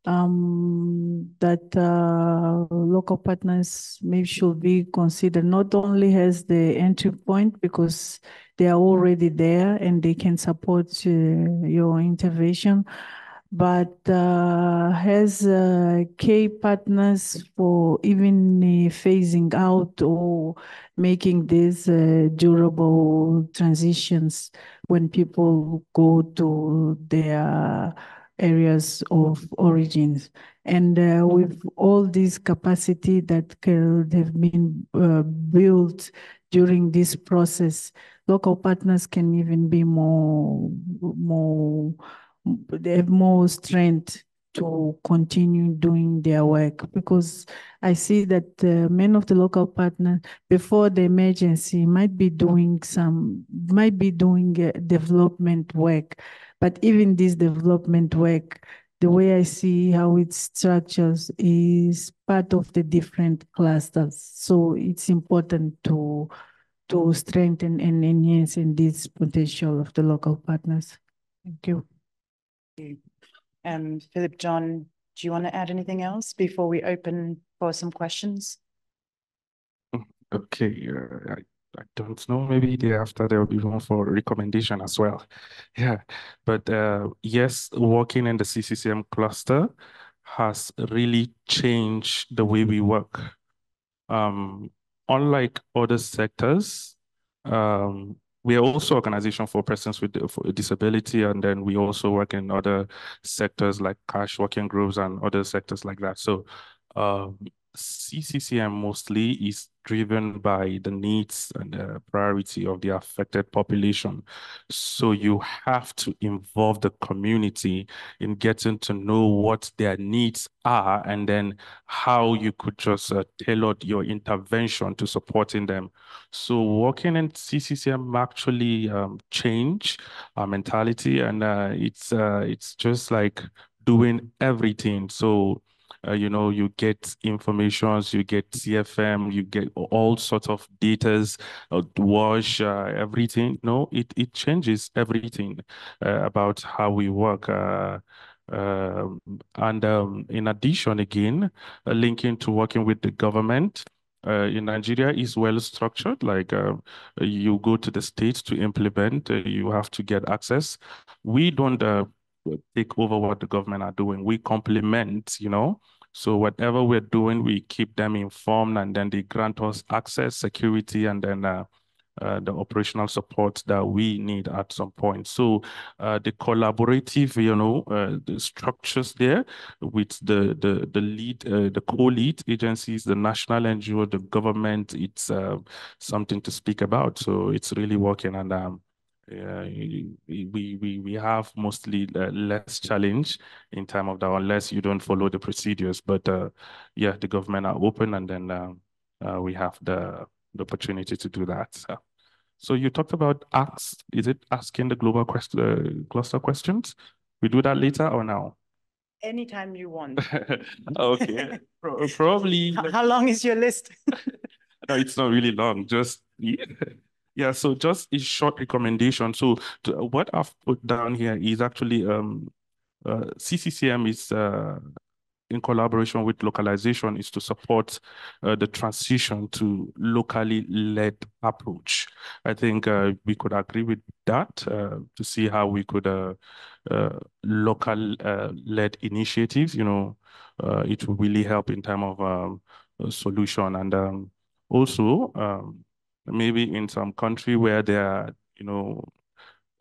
um, that uh, local partners maybe should be considered not only as the entry point because they are already there and they can support uh, your intervention, but uh, has uh, key partners for even uh, phasing out or making these uh, durable transitions when people go to their areas of origins. And uh, with all this capacity that could have been uh, built during this process, local partners can even be more, more, they have more strength to continue doing their work because I see that uh, many of the local partners before the emergency might be doing some might be doing uh, development work, but even this development work, the way I see how it structures is part of the different clusters. So it's important to to strengthen and enhance in this potential of the local partners. Thank you. And Philip John, do you want to add anything else before we open for some questions? Okay, uh, I, don't know. Maybe thereafter there will be room for recommendation as well. Yeah, but uh, yes, working in the CCCM cluster has really changed the way we work. Um, unlike other sectors, um, we are also organization for persons with for disability, and then we also work in other sectors like cash working groups and other sectors like that. So um, CCCM mostly is driven by the needs and the priority of the affected population. So you have to involve the community in getting to know what their needs are and then how you could just uh, tailor your intervention to supporting them. So working in CCCM actually um, change our mentality and uh, it's uh, it's just like doing everything. So uh, you know, you get informations, you get CFM, you get all sorts of datas, uh, wash, uh, everything. No, it, it changes everything uh, about how we work. Uh, um, and um, in addition, again, uh, linking to working with the government, uh, in Nigeria is well structured. Like uh, you go to the states to implement, uh, you have to get access. We don't take over what the government are doing. We complement, you know. So whatever we're doing, we keep them informed and then they grant us access, security, and then uh, uh, the operational support that we need at some point. So uh, the collaborative, you know, uh, the structures there with the the the lead, uh, the co-lead agencies, the national NGO, the government, it's uh, something to speak about. So it's really working and um, uh, we we we have mostly uh, less challenge in time of that unless you don't follow the procedures. But uh, yeah, the government are open, and then um, uh, we have the the opportunity to do that. So, so you talked about ask. Is it asking the global quest uh, cluster questions? We do that later or now? Anytime you want. okay, probably. How long is your list? no, it's not really long. Just yeah. Yeah, so just a short recommendation. So to, what I've put down here is actually um, uh, CCCM is uh, in collaboration with localization is to support uh, the transition to locally led approach. I think uh, we could agree with that uh, to see how we could uh, uh, local uh, led initiatives, you know, it will really help in terms of um, solution and um, also um, maybe in some country where they are, you know,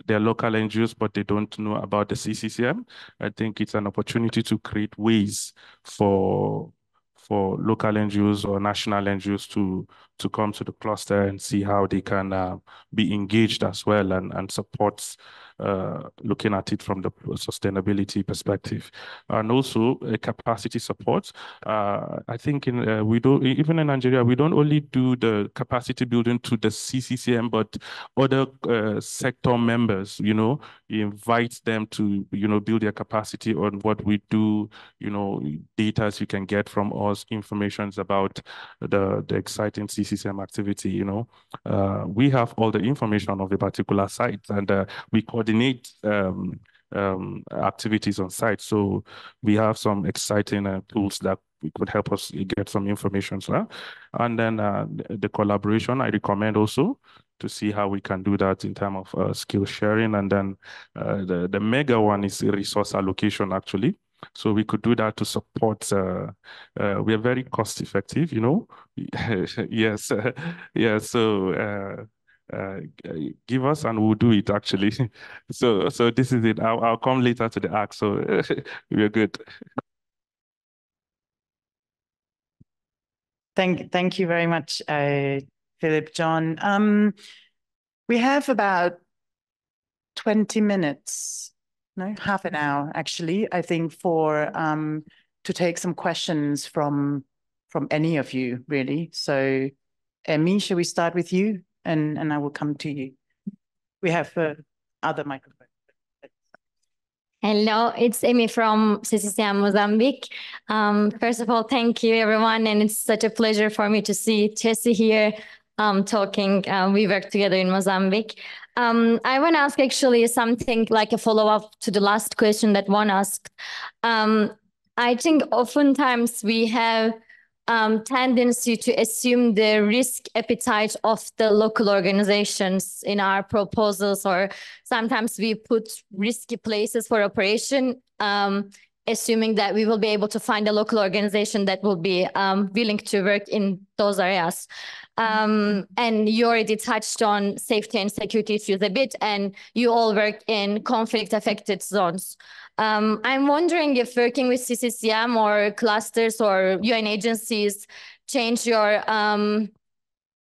they're local NGOs, but they don't know about the CCCM. I think it's an opportunity to create ways for for local NGOs or national NGOs to to come to the cluster and see how they can uh, be engaged as well and and support uh, looking at it from the sustainability perspective, and also a capacity support. Uh, I think in uh, we do even in Nigeria we don't only do the capacity building to the CCCM, but other uh, sector members. You know, invite them to you know build their capacity on what we do. You know, data you can get from us, informations about the the exciting CCCM activity. You know, uh, we have all the information of a particular site, and we coordinate um, um, activities on site. So we have some exciting uh, tools that could help us get some information. So, and then uh, the, the, collaboration, I recommend also to see how we can do that in terms of uh, skill sharing. And then uh, the, the mega one is resource allocation, actually. So we could do that to support. Uh, uh, we are very cost effective, you know. yes, yeah. So uh, uh, give us and we'll do it actually. so so this is it. I'll, I'll come later to the act. So we're good. Thank thank you very much, uh, Philip John. Um, we have about 20 minutes no, half an hour actually, I think for um to take some questions from from any of you really. So Emmy, shall we start with you? And and I will come to you. We have uh, other microphones. Hello, it's Amy from CCCM Mozambique. Um, first of all, thank you everyone, and it's such a pleasure for me to see Jesse here um, talking. Uh, we work together in Mozambique. Um, I want to ask actually something like a follow-up to the last question that one asked. Um, I think oftentimes we have um, tendency to assume the risk appetite of the local organizations in our proposals, or sometimes we put risky places for operation, um, assuming that we will be able to find a local organization that will be um, willing to work in those areas. Um, and you already touched on safety and security issues a bit, and you all work in conflict affected zones. Um, I'm wondering if working with CCCM or clusters or UN agencies change your um,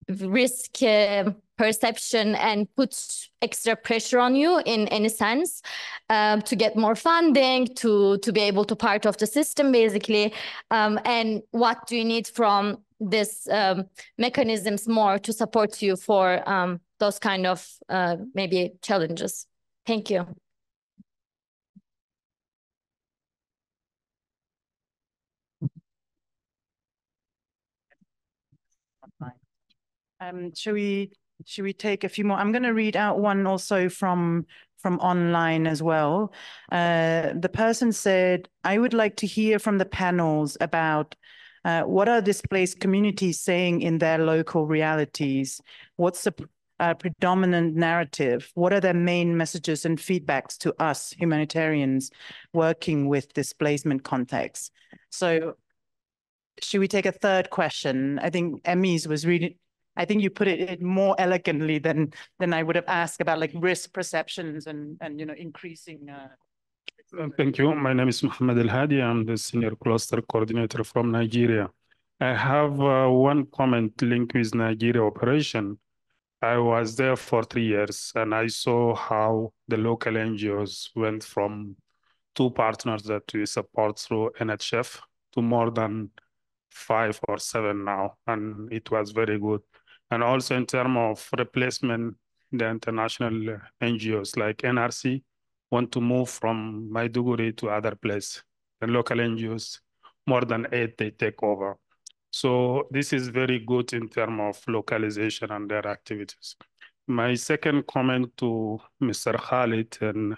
risk uh, perception and put extra pressure on you in any sense um, to get more funding, to, to be able to part of the system, basically. Um, and what do you need from this um, mechanisms more to support you for um, those kind of uh, maybe challenges? Thank you. Um, should we should we take a few more? I'm going to read out one also from from online as well. Uh, the person said, "I would like to hear from the panels about." Uh, what are displaced communities saying in their local realities? What's the uh, predominant narrative? What are their main messages and feedbacks to us humanitarians working with displacement contexts? So should we take a third question? I think Emmy's was really I think you put it more elegantly than than I would have asked about like risk perceptions and and you know increasing. Uh... thank you. My name is Mohammed El Hadi. I'm the senior cluster coordinator from Nigeria. I have uh, one comment linked with Nigeria operation. I was there for three years and I saw how the local NGOs went from two partners that we support through NHF to more than five or seven now. And it was very good and also in terms of replacement, the international NGOs like NRC want to move from Maiduguri to other place. The local NGOs, more than eight, they take over. So this is very good in terms of localization and their activities. My second comment to Mr. Khalid, and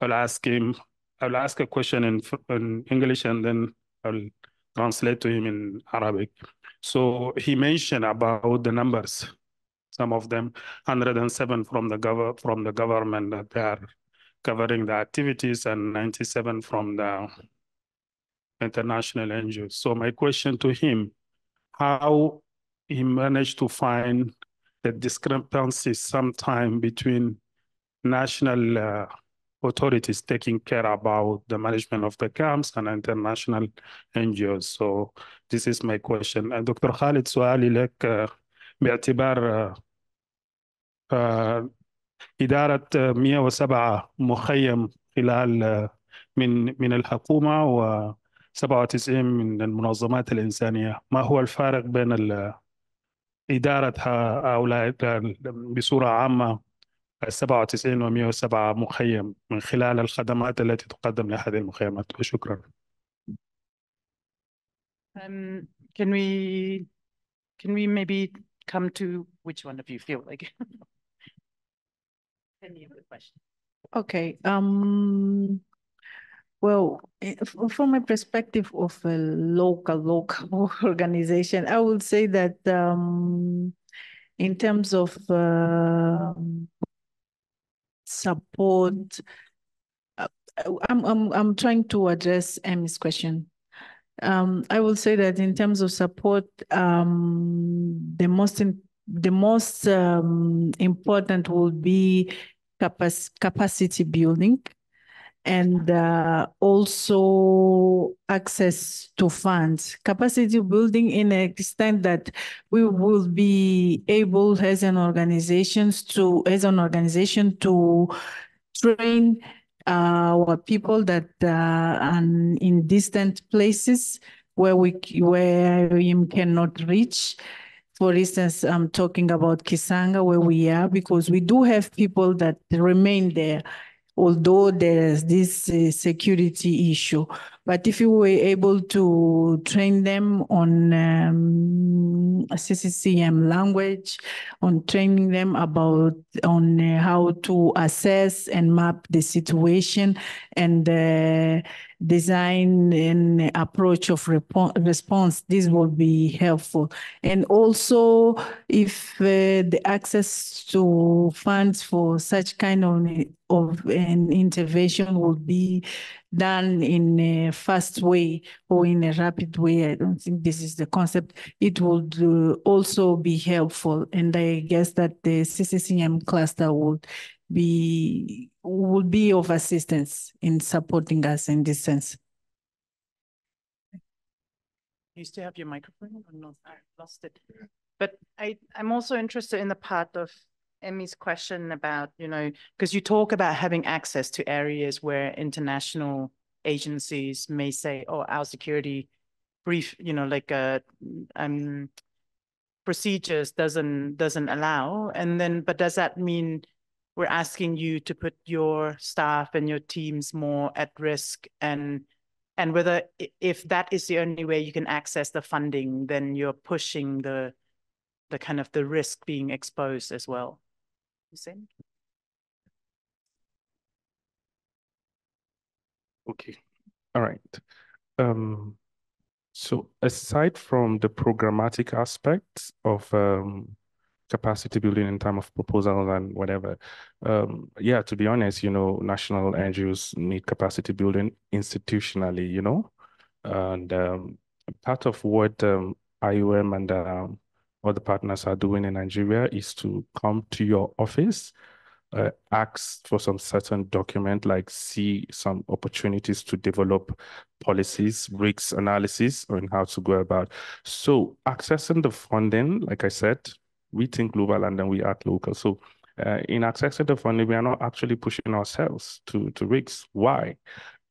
I'll ask him, I'll ask a question in, in English and then I'll translate to him in Arabic. So he mentioned about the numbers, some of them 107 from the gov from the government that they are covering the activities and 97 from the international NGOs. So my question to him, how he managed to find the discrepancy sometime between national uh, authorities taking care about the management of the camps and international NGOs. So this is my question. دكتور خالد سؤالي لك باعتبار إدارة 107 مخيم خلال من من الحكومة و 97 من المنظمات الإنسانية. ما هو الفارق بين إدارة هؤلاء بصورة عامة 97 و 107 مخيم من خلال الخدمات التي تقدم لهذه المخيمات؟ وشكرا. Um, can we can we maybe come to which one of you feel like any of the question? Okay. Um well, from my perspective of a local local organization, I would say that um in terms of uh, support. I'm, I'm, I'm trying to address Emmy's question. Um, I will say that in terms of support, um, the most in, the most um, important will be capac capacity building and uh, also access to funds, capacity building in an extent that we will be able as an organization to as an organization to train our people that uh, are in distant places where we where we cannot reach. For instance, I'm talking about Quissanga where we are because we do have people that remain there although there's this uh, security issue. But if you were able to train them on um, CCCM language, on training them about on uh, how to assess and map the situation and uh, design and approach of response, this will be helpful. And also, if uh, the access to funds for such kind of, of an intervention will be done in a fast way or in a rapid way, I don't think this is the concept. It would uh, also be helpful. And I guess that the CCCM cluster would be would be of assistance in supporting us in this sense. You still have your microphone not? I lost it. But I, I'm also interested in the part of Emmy's question about, you know, because you talk about having access to areas where international agencies may say, oh, our security brief, you know, like uh, um, procedures doesn't doesn't allow. And then, but does that mean we're asking you to put your staff and your teams more at risk and and whether if that is the only way you can access the funding then you're pushing the the kind of the risk being exposed as well. You Hussein? okay. All right. Um so aside from the programmatic aspects of um capacity building in terms of proposals and whatever. Um, yeah, to be honest, you know, national NGOs need capacity building institutionally, you know, and um, part of what um, IOM and um, other partners are doing in Nigeria is to come to your office, uh, ask for some certain document, like see some opportunities to develop policies, risks analysis on how to go about. So accessing the funding, like I said, we think global and then we act local. So uh, in the funding, we are not actually pushing ourselves to, to risks. Why?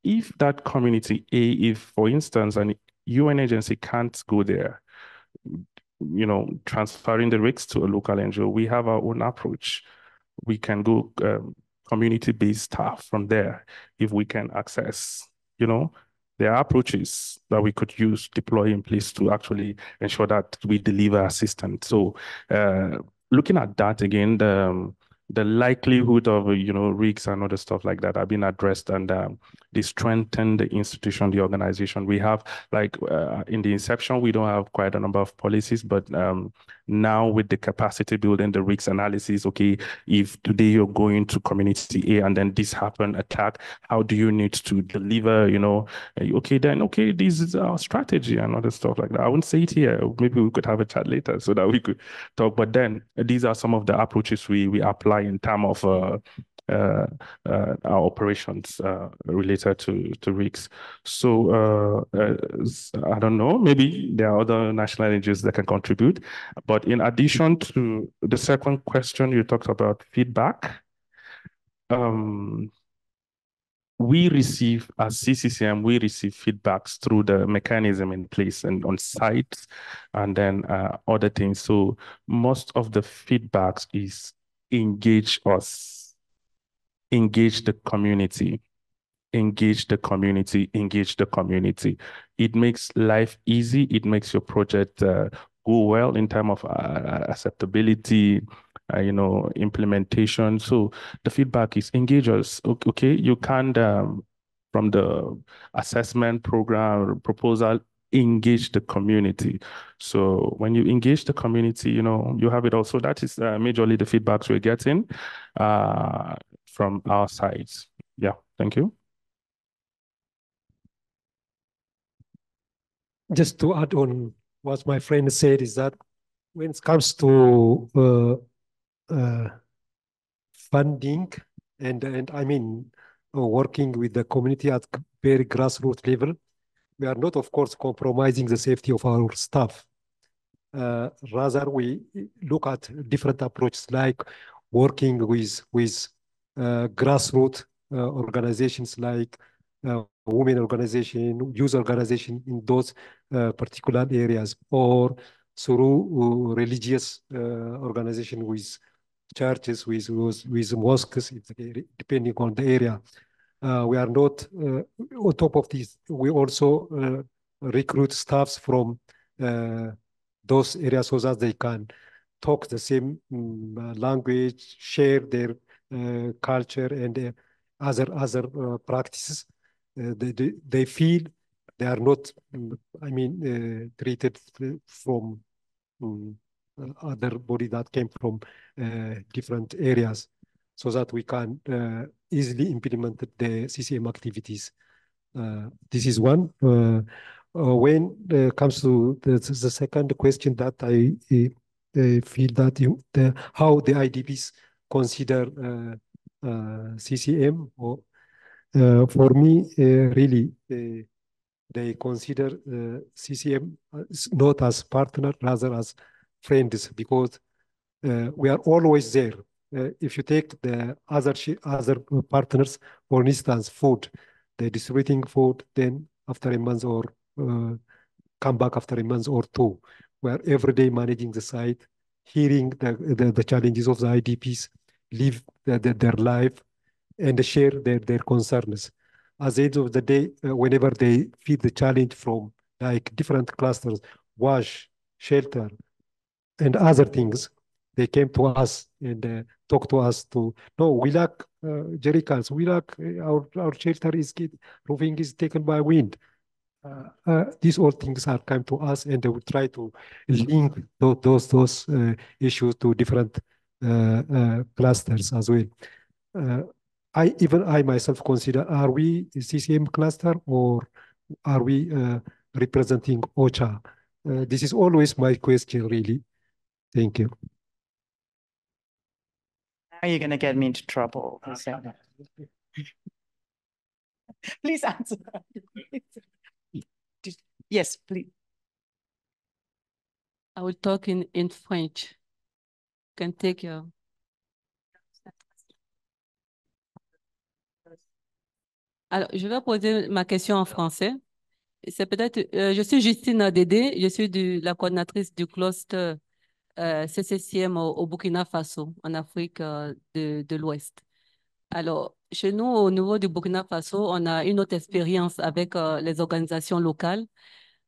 If that community A, if for instance, an UN agency can't go there, you know, transferring the risks to a local NGO, we have our own approach. We can go um, community-based staff from there if we can access, you know, there are approaches that we could use, deploy in place to actually ensure that we deliver assistance. So uh, looking at that again, the, um, the likelihood of you know risks and other stuff like that have been addressed and um, they strengthen the institution the organization we have. Like uh, in the inception we don't have quite a number of policies but um, now with the capacity building the risk analysis okay if today you're going to community a and then this happen attack how do you need to deliver you know? Okay then okay this is our strategy and other stuff like that. I wouldn't say it here. Maybe we could have a chat later so that we could talk but then these are some of the approaches we we apply in terms of uh, uh, uh, our operations uh, related to to risks. So I don't know. Maybe there are other national NGOs that can contribute. But in addition to the second question, you talked about feedback. Um, we receive as CCCM, we receive feedbacks through the mechanism in place and on site and then uh, other things. So most of the feedbacks is engage us engage the community engage the community engage the community. It makes life easy. It makes your project uh, go well in terms of uh, acceptability uh, you know implementation. So the feedback is engage us. Okay? You can't um, from the assessment program proposal engage the community. So when you engage the community, you know, you have it also. That is uh, majorly the feedbacks we're getting uh, from our sides. Yeah, thank you. Just to add on what my friend said is that when it comes to uh, uh, funding and and I mean uh, working with the community at very grassroots level, we are not, of course, compromising the safety of our staff. Uh, rather, we look at different approaches like working with, with uh, grassroots uh, organizations like uh, women organization, youth organization in those uh, particular areas, or through religious organization with churches, with, with mosques, depending on the area. Uh, we are not, uh, on top of this, we also uh, recruit staffs from those areas so that they can talk the same um, language, share their culture and other other practices. they, they feel they are not, I mean, treated from um, other body that came from different areas so that we can uh, easily implemented the CCM activities. Uh, this is one. Uh, uh when it comes to the, the, second question that I, I feel that you, the, how the IDPs consider uh, CCM, or, for me, really, they consider CCM not as partner, rather as friends, because uh, we are always there uh, if you take the other other partners, for instance, food, they're distributing food, then after a month or uh, come back after a month or two. We're every day managing the site, hearing the, the, the challenges of the IDPs, live the, the, their life, and share their, their concerns. At the end of the day, uh, whenever they feel the challenge from like different clusters, wash, shelter, and other things, they came to us and uh, talked to us to no we lack uh, we lack uh, our our shelter is roofing is taken by wind. Uh, uh, these all things are come to us and they we try to link those those, those uh, issues to different clusters as well. I even I myself consider are we CCM cluster or are we representing OCHA this is always my question really. Thank you are you going to get me into trouble? please answer. yes, please. I will talk in, in French. You can take your... Alors, je vais poser ma question en français. C'est peut-être, euh, je suis Justine Adédé, je suis de, la coordinatrice du cluster euh, CCCM au, Burkina Faso, en Afrique euh, de, de l'Ouest. Alors, chez nous, au niveau du Burkina Faso, on a une autre expérience avec euh, les organisations locales.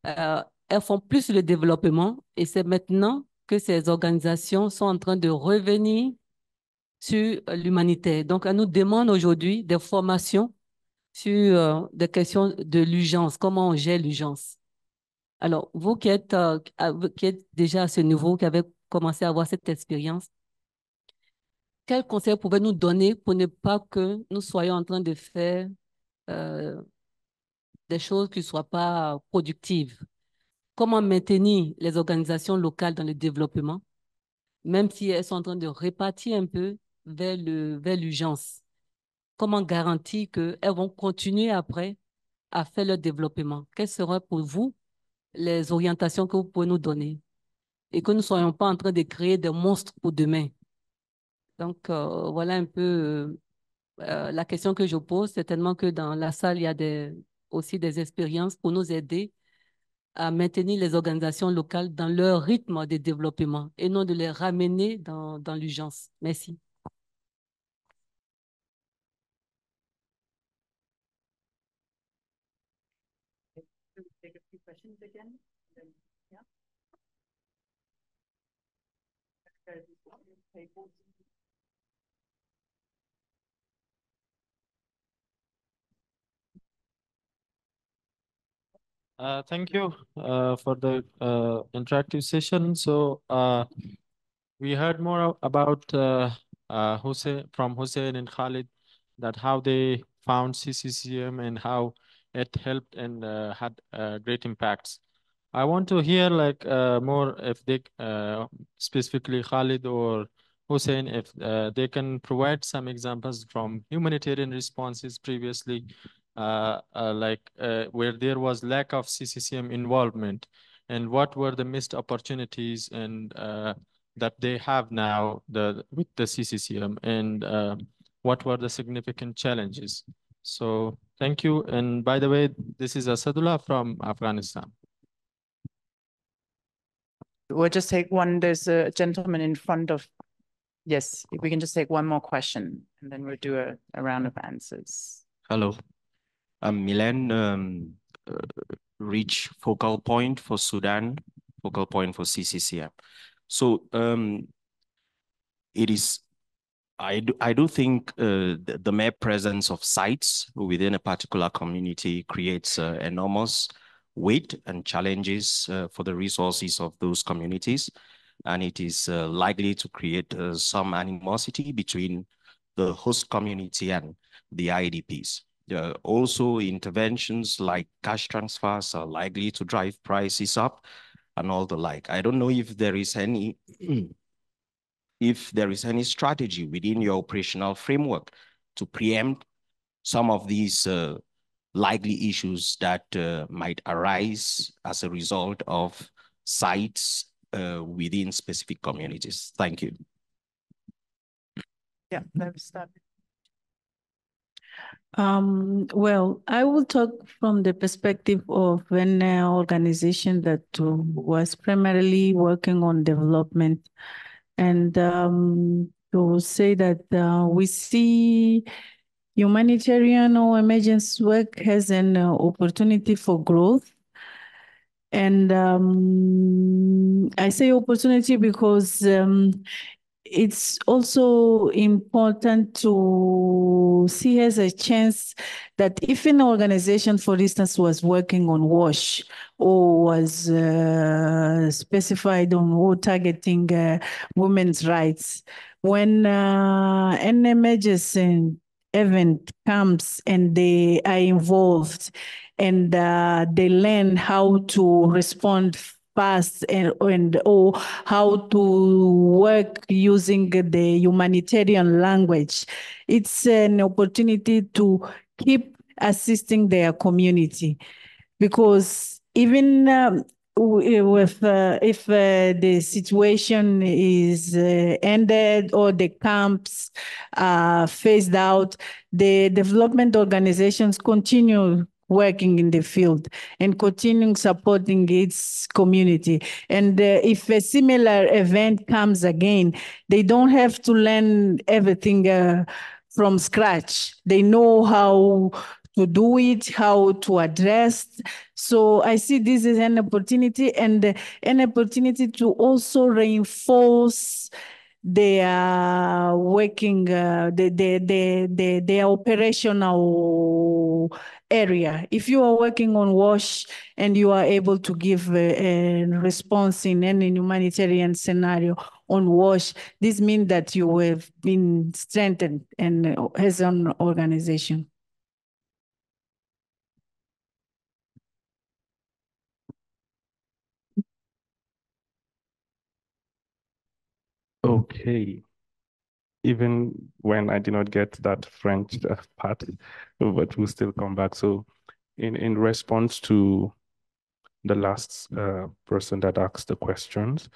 elles font plus le développement et c'est maintenant que ces organisations sont en train de revenir sur l'humanité. Donc, elles nous demandent aujourd'hui des formations sur des questions de l'urgence, comment on gère l'urgence. Alors, vous qui êtes, qui êtes déjà à ce niveau, qui avez commencer à avoir cette expérience, quels conseils pouvez nous donner pour ne pas que nous soyons en train de faire euh, des choses qui ne soient pas productives? Comment maintenir les organisations locales dans le développement, même si elles sont en train de répartir un peu vers l'urgence? Comment garantir qu'elles vont continuer après à faire leur développement? Quelles seraient pour vous les orientations que vous pouvez nous donner? et que nous ne soyons pas en train de créer des monstres pour demain. Donc, euh, voilà un peu euh, euh, la question que je pose. Certainement que dans la salle, il y a des, aussi des expériences pour nous aider à maintenir les organisations locales dans leur rythme de développement et non de les ramener dans, dans l'urgence. Merci. Uh, thank you uh, for the uh, interactive session. So uh, we heard more about uh, uh, Hussein, from Hussein and Khalid that how they found CCCM and how it helped and uh, had uh, great impacts. I want to hear like uh, more if they uh, specifically Khalid or Hussein, if uh, they can provide some examples from humanitarian responses previously, uh, like where there was lack of CCCM involvement, and what were the missed opportunities and that they have now the with the CCCM, and what were the significant challenges. So thank you. And by the way, this is Asadullah from Afghanistan. We'll just take one. There's a gentleman in front of. Yes, if we can just take one more question and then we'll do a, a round of answers. Hello, I'm Milan, um, uh, reach focal point for Sudan, focal point for CCCM. So um, it is, I do, I do think uh, the, the mere presence of sites within a particular community creates uh, enormous weight and challenges uh, for the resources of those communities. And it is uh, likely to create uh, some animosity between the host community and the IDPs. Uh, also, interventions like cash transfers are likely to drive prices up and all the like. I don't know if there is any if there is any strategy within your operational framework to preempt some of these uh, likely issues that uh, might arise as a result of sites uh, within specific communities. Thank you. Yeah, let me start. Um, well, I will talk from the perspective of an organization that was primarily working on development. And um, to say that uh, we see humanitarian or emergency work has an uh, opportunity for growth. And um, I say opportunity because um, it's also important to see as a chance that if an organization, for instance, was working on WASH or was uh, specified on or targeting uh, women's rights, when uh, an emergency event comes and they are involved and uh, they learn how to respond fast and, and or how to work using the humanitarian language. It's an opportunity to keep assisting their community because even um, with uh, if uh, the situation is uh, ended or the camps are phased out, the development organizations continue working in the field and continuing supporting its community. And uh, if a similar event comes again, they don't have to learn everything uh, from scratch. They know how to do it, how to address. So I see this as an opportunity and uh, an opportunity to also reinforce their working, uh, the, the, the, the, their operational area. If you are working on WASH and you are able to give a, a response in any humanitarian scenario on WASH, this means that you have been strengthened and uh, as an organization. Okay. Even when I did not get that French uh, part, but we'll still come back. So in, in response to the last uh, person that asked the questions,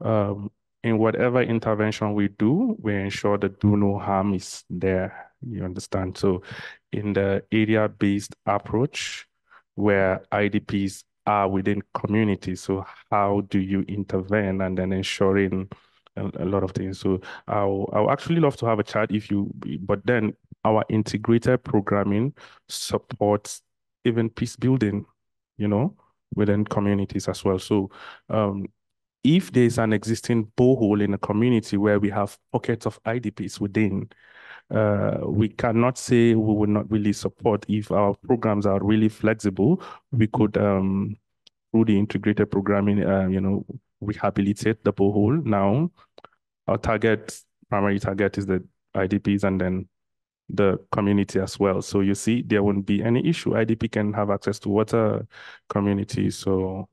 um, in whatever intervention we do, we ensure that do no harm is there. You understand? So in the area-based approach, where IDPs are within communities, so how do you intervene and then ensuring a, lot of things. So I'll, I'll actually love to have a chat if you, but then our integrated programming supports even peace building, you know, within communities as well. So um, if there's an existing borehole in a community where we have pockets of IDPs within, uh, we cannot say we will not really support if our programs are really flexible. We could, um, through the integrated programming, uh, you know, rehabilitate the borehole. Now, our target, primary target is the IDPs and then the community as well. So you see, there won't be any issue. IDP can have access to water community. So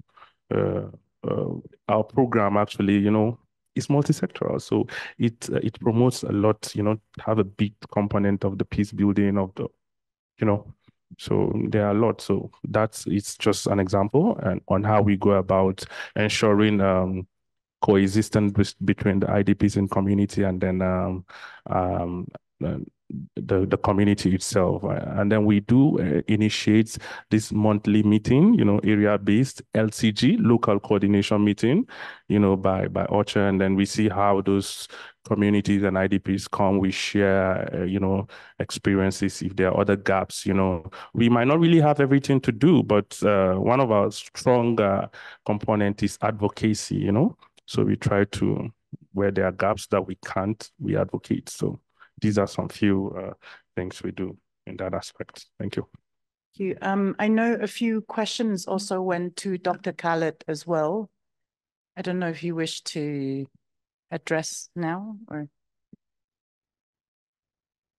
uh, uh, our program actually, you know, is multi-sectoral. So it uh, it promotes a lot, you know, have a big component of the peace building of the, you know, so there are a lot. So that's it's just an example and on how we go about ensuring um, coexistence between the IDPs and community and then um, um, the, the community itself. And then we do uh, initiate this monthly meeting, you know, area-based LCG, local coordination meeting, you know, by, by OCHA. And then we see how those communities and IDPs come, we share, uh, you know, experiences. If there are other gaps, you know, we might not really have everything to do, but uh, one of our strong uh, component is advocacy, you know. So we try to, where there are gaps that we can't, we advocate. So these are some few uh, things we do in that aspect. Thank you. Thank you. Um, I know a few questions also went to Dr. Khaled as well. I don't know if you wish to address now or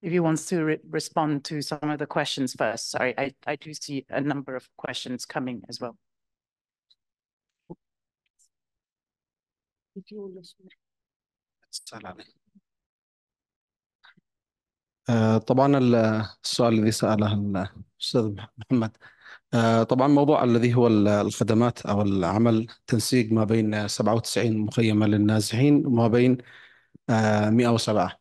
if he wants to re respond to some of the questions first. Sorry, I, I do see a number of questions coming as well. آه، طبعا ال- السؤال الذي سأله الأستاذ محمد. آه، طبعا موضوع الذي هو ال- الخدمات أو العمل تنسيق ما بين 97 مخيمة للنازحين وما بين آه، 107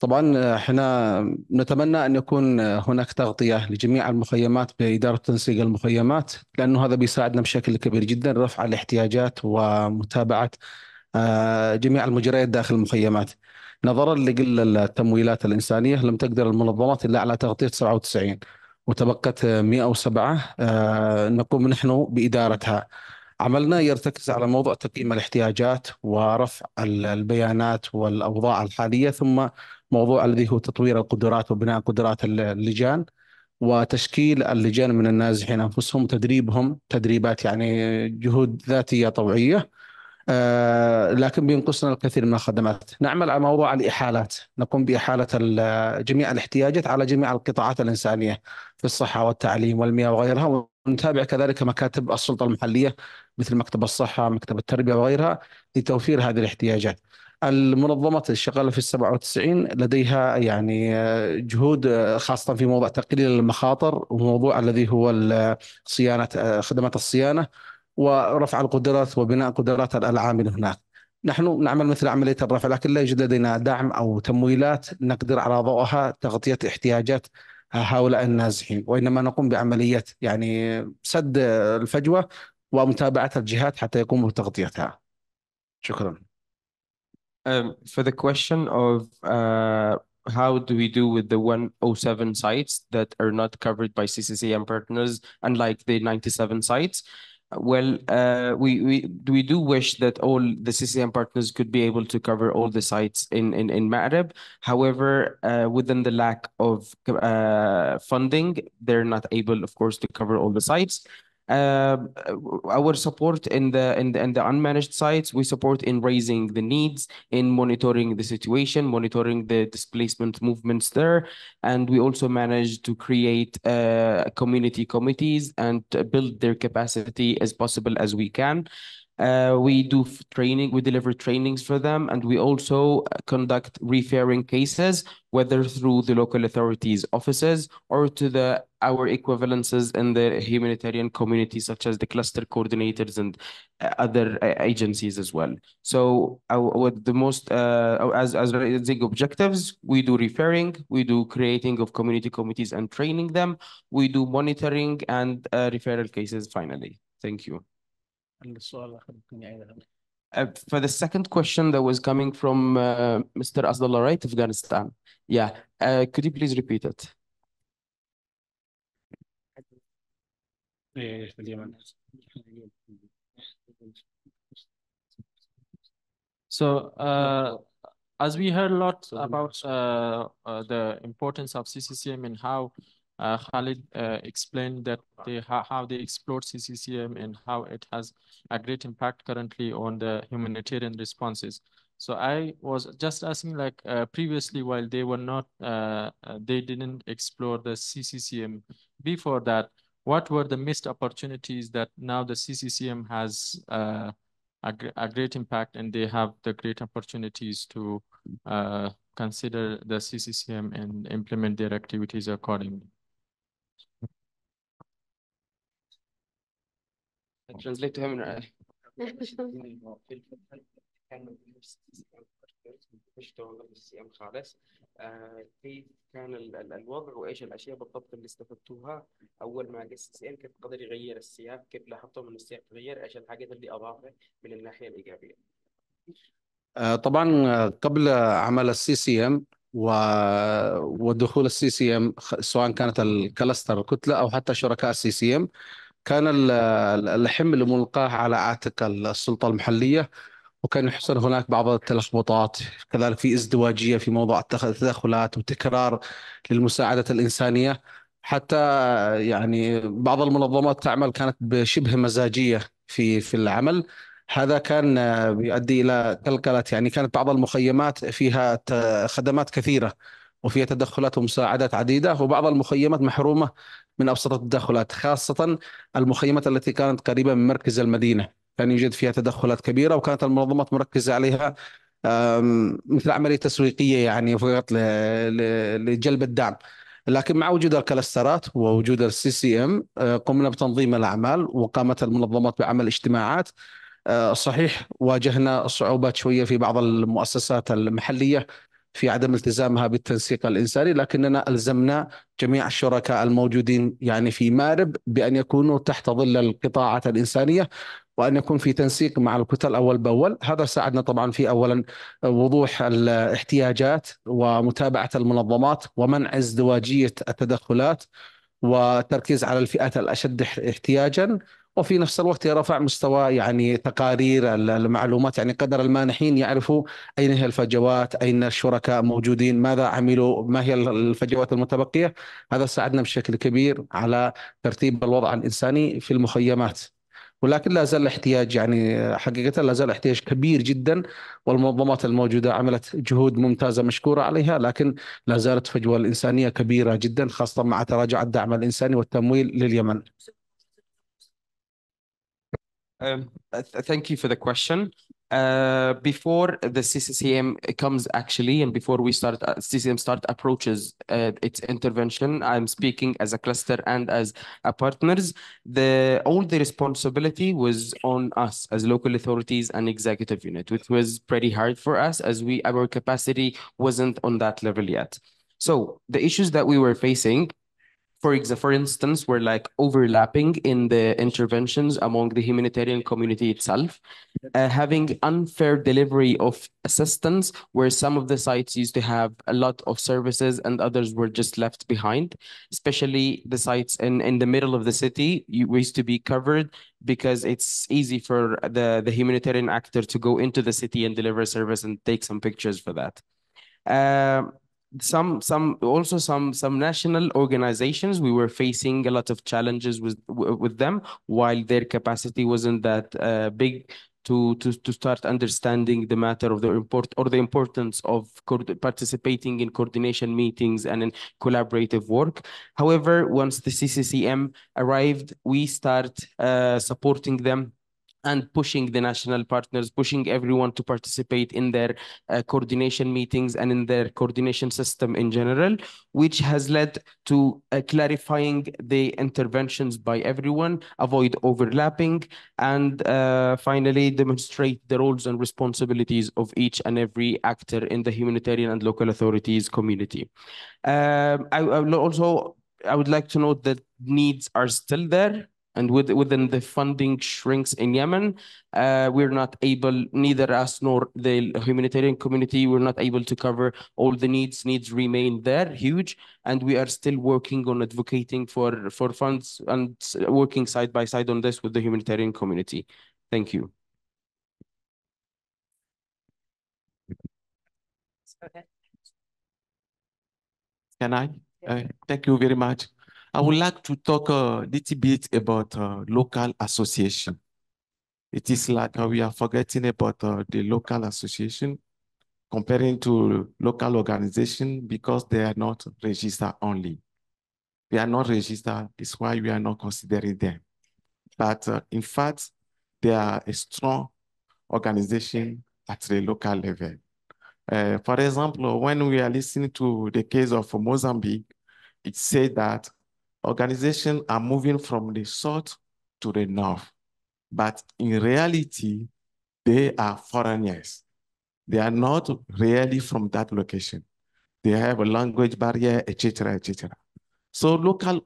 طبعا آه، إحنا نتمنى أن يكون هناك تغطية لجميع المخيمات بإدارة تنسيق المخيمات لأنه هذا بيساعدنا بشكل كبير جدا رفع الاحتياجات ومتابعة آه، جميع المجريات داخل المخيمات. نظرا لقل التمويلات الإنسانية لم تقدر المنظمات إلا على تغطية 97 وتبقت 107 آه، نقوم نحن بإدارتها. عملنا يرتكز على موضوع تقييم الاحتياجات ورفع ال- البيانات والأوضاع الحالية ثم موضوع الذي هو تطوير القدرات وبناء قدرات ال- اللجان وتشكيل اللجان من النازحين أنفسهم وتدريبهم تدريبات يعني جهود ذاتية طوعية آه، لكن بينقصنا الكثير من الخدمات. نعمل على موضوع الإحالات. نقوم بإحالة ال- جميع الاحتياجات على جميع القطاعات الإنسانية في الصحة والتعليم والمياه وغيرها ونتابع كذلك مكاتب السلطة المحلية مثل مكتب الصحة مكتب التربية وغيرها لتوفير هذه الاحتياجات. المنظمات الشغالة في السبعة وتسعين لديها يعني آه، جهود آه، خاصة في موضوع تقليل المخاطر وموضوع الذي هو صيانة آه، خدمات الصيانة ورفع القدرات وبناء قدرات العامل هناك. نحن نعمل مثل عملية الرفع لكن لا يوجد لدينا دعم أو تمويلات نقدر على ضوءها تغطية احتياجات هؤلاء النازحين. وإنما نقوم بعملية يعني سد الفجوة ومتابعة الجهات حتى يقوموا بتغطيتها. شكرا. Um, for the question of uh, how do we do with the 107 sites that are not covered by CCCM partners, unlike the 97 sites? Well, uh, we, we, we do wish that all the CCM partners could be able to cover all the sites in, in, in Ma'rib. However, uh, within the lack of uh, funding, they're not able, of course, to cover all the sites. Uh, our support in the in the in the unmanaged sites, we support in raising the needs, in monitoring the situation, monitoring the displacement movements there, and we also manage to create uh, community committees and build their capacity as possible as we can. Uh, we do training, we deliver trainings for them, and we also uh, conduct referring cases, whether through the local authorities' offices or to the our equivalences in the humanitarian community, such as the cluster coordinators and uh, other uh, agencies as well. So, our, the most uh, as as raising objectives, we do referring, we do creating of community committees and training them, we do monitoring and uh, referral cases. Finally, thank you. Uh, for the second question that was coming from uh, Mr. Asadullah, right? Afghanistan. Yeah. Uh, could you please repeat it? So, uh, as we heard a lot about uh, uh, the importance of CCCM and how uh, Khalid uh, explained that they how, how they explored CCCM and how it has a great impact currently on the humanitarian responses. So I was just asking, like uh, previously, while they were not, uh, uh, they didn't explore the CCCM. Before that, what were the missed opportunities that now the CCCM has uh, a, a great impact and they have the great opportunities to consider the CCCM and implement their activities accordingly. Translate to him. مش توظف السي ام خالص كيف كان ال- ال- الوضع وايش الاشياء بالضبط اللي استفدتوها اول ما جه السي ام كيف قدر يغير السياق كيف لاحظتوا من السياق تغير إيش الحاجات اللي اضافها من الناحيه الايجابيه طبعا آه، قبل عمل السي سي ام ودخول السي سي ام سواء كانت الكلستر الكتلة أو حتى شركاء السي سي ام كان ال- ال- الحمل ملقاه على عاتق السلطة المحلية وكان يحصل هناك بعض التلخبطات كذلك في ازدواجية في موضوع التدخلات وتكرار للمساعدة الإنسانية. حتى يعني بعض المنظمات تعمل كانت بشبه مزاجية في في العمل. هذا كان بيؤدي إلى كلكله يعني كانت بعض المخيمات فيها خدمات كثيرة وفيها تدخلات ومساعدات عديدة وبعض المخيمات محرومة من أبسط التدخلات خاصة المخيمات التي كانت قريبة من مركز المدينة. كان يوجد فيها تدخلات كبيرة وكانت المنظمات مركزة عليها مثل عملية تسويقية يعني فقط لجلب الدعم. لكن مع وجود الكلسترات ووجود السي سي ام قمنا بتنظيم الأعمال وقامت المنظمات بعمل اجتماعات. آه، صحيح واجهنا صعوبات شوية في بعض المؤسسات المحلية في عدم التزامها بالتنسيق الإنساني لكننا ألزمنا جميع الشركاء الموجودين يعني في مارب بأن يكونوا تحت ظل القطاعات الإنسانية وأن يكون في تنسيق مع الكتل أول بأول، هذا ساعدنا طبعا في اولا وضوح الاحتياجات ومتابعة المنظمات ومنع ازدواجية التدخلات وتركيز على الفئات الأشد احتياجا. وفي نفس الوقت رفع مستوى يعني تقارير المعلومات يعني قدر المانحين يعرفوا أين هي الفجوات، أين الشركاء موجودين، ماذا عملوا، ما هي الفجوات المتبقية، هذا ساعدنا بشكل كبير على ترتيب الوضع الإنساني في المخيمات. ولكن لا زال الاحتياج يعني حقيقة لا زال احتياج كبير جدا والمنظمات الموجودة عملت جهود ممتازة مشكورة عليها لكن لا زالت فجوة الإنسانية كبيرة جدا خاصة مع تراجع الدعم الإنساني والتمويل لليمن Um, th- thank you for the question. Uh, before the CCCM comes actually, and before we start, uh, CCM start approaches uh, its intervention, I'm speaking as a cluster and as a partners. The all the responsibility was on us as local authorities and executive unit, which was pretty hard for us as we our capacity wasn't on that level yet. So the issues that we were facing for example, for instance, were like overlapping in the interventions among the humanitarian community itself, uh, having unfair delivery of assistance, where some of the sites used to have a lot of services and others were just left behind, especially the sites in, in the middle of the city used to be covered because it's easy for the, the humanitarian actor to go into the city and deliver service and take some pictures for that. Um, some some also some some national organizations we were facing a lot of challenges with with them while their capacity wasn't that uh, big to to to start understanding the matter of the import or the importance of participating in coordination meetings and in collaborative work. However once the cccm arrived we start uh, supporting them and pushing the national partners, pushing everyone to participate in their uh, coordination meetings and in their coordination system in general, which has led to uh, clarifying the interventions by everyone, avoid overlapping, and uh, finally demonstrate the roles and responsibilities of each and every actor in the humanitarian and local authorities community. Um, I, I also I would like to note that needs are still there and with, within the funding shrinks in Yemen, uh, we're not able, neither us nor the humanitarian community, we're not able to cover all the needs. Needs remain there, huge, and we are still working on advocating for, for funds and working side by side on this with the humanitarian community. Thank you. Can I? Uh, thank you very much. I would like to talk a little bit about uh, local association. It is like uh, we are forgetting about uh, the local association comparing to local organization because they are not registered only. They are not registered, it's why we are not considering them. But uh, in fact, they are a strong organization at the local level. Uh, for example, when we are listening to the case of Mozambique, it said that organizations are moving from the south to the north. But in reality, they are foreigners. They are not really from that location. They have a language barrier, etc., etc. So local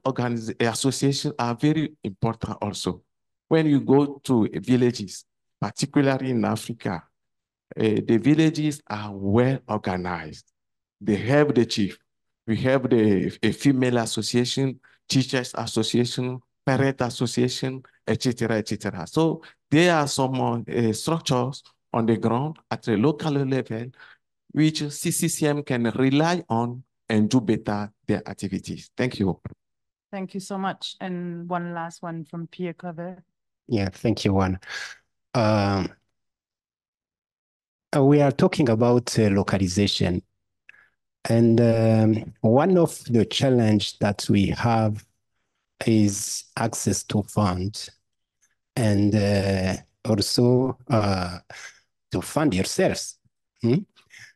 associations are very important also. When you go to villages, particularly in Africa, uh, the villages are well organized. They have the chief. We have the a female association, teachers association, parent association, etc., etc. So there are some uh, structures on the ground at the local level which CCCM can rely on and do better their activities. Thank you. Thank you so much. And one last one from Pierre Claver. Yeah, thank you, Juan. Um, uh, we are talking about uh, localization. And um, one of the challenge that we have is access to funds and uh, also uh, to fund yourselves. Hmm?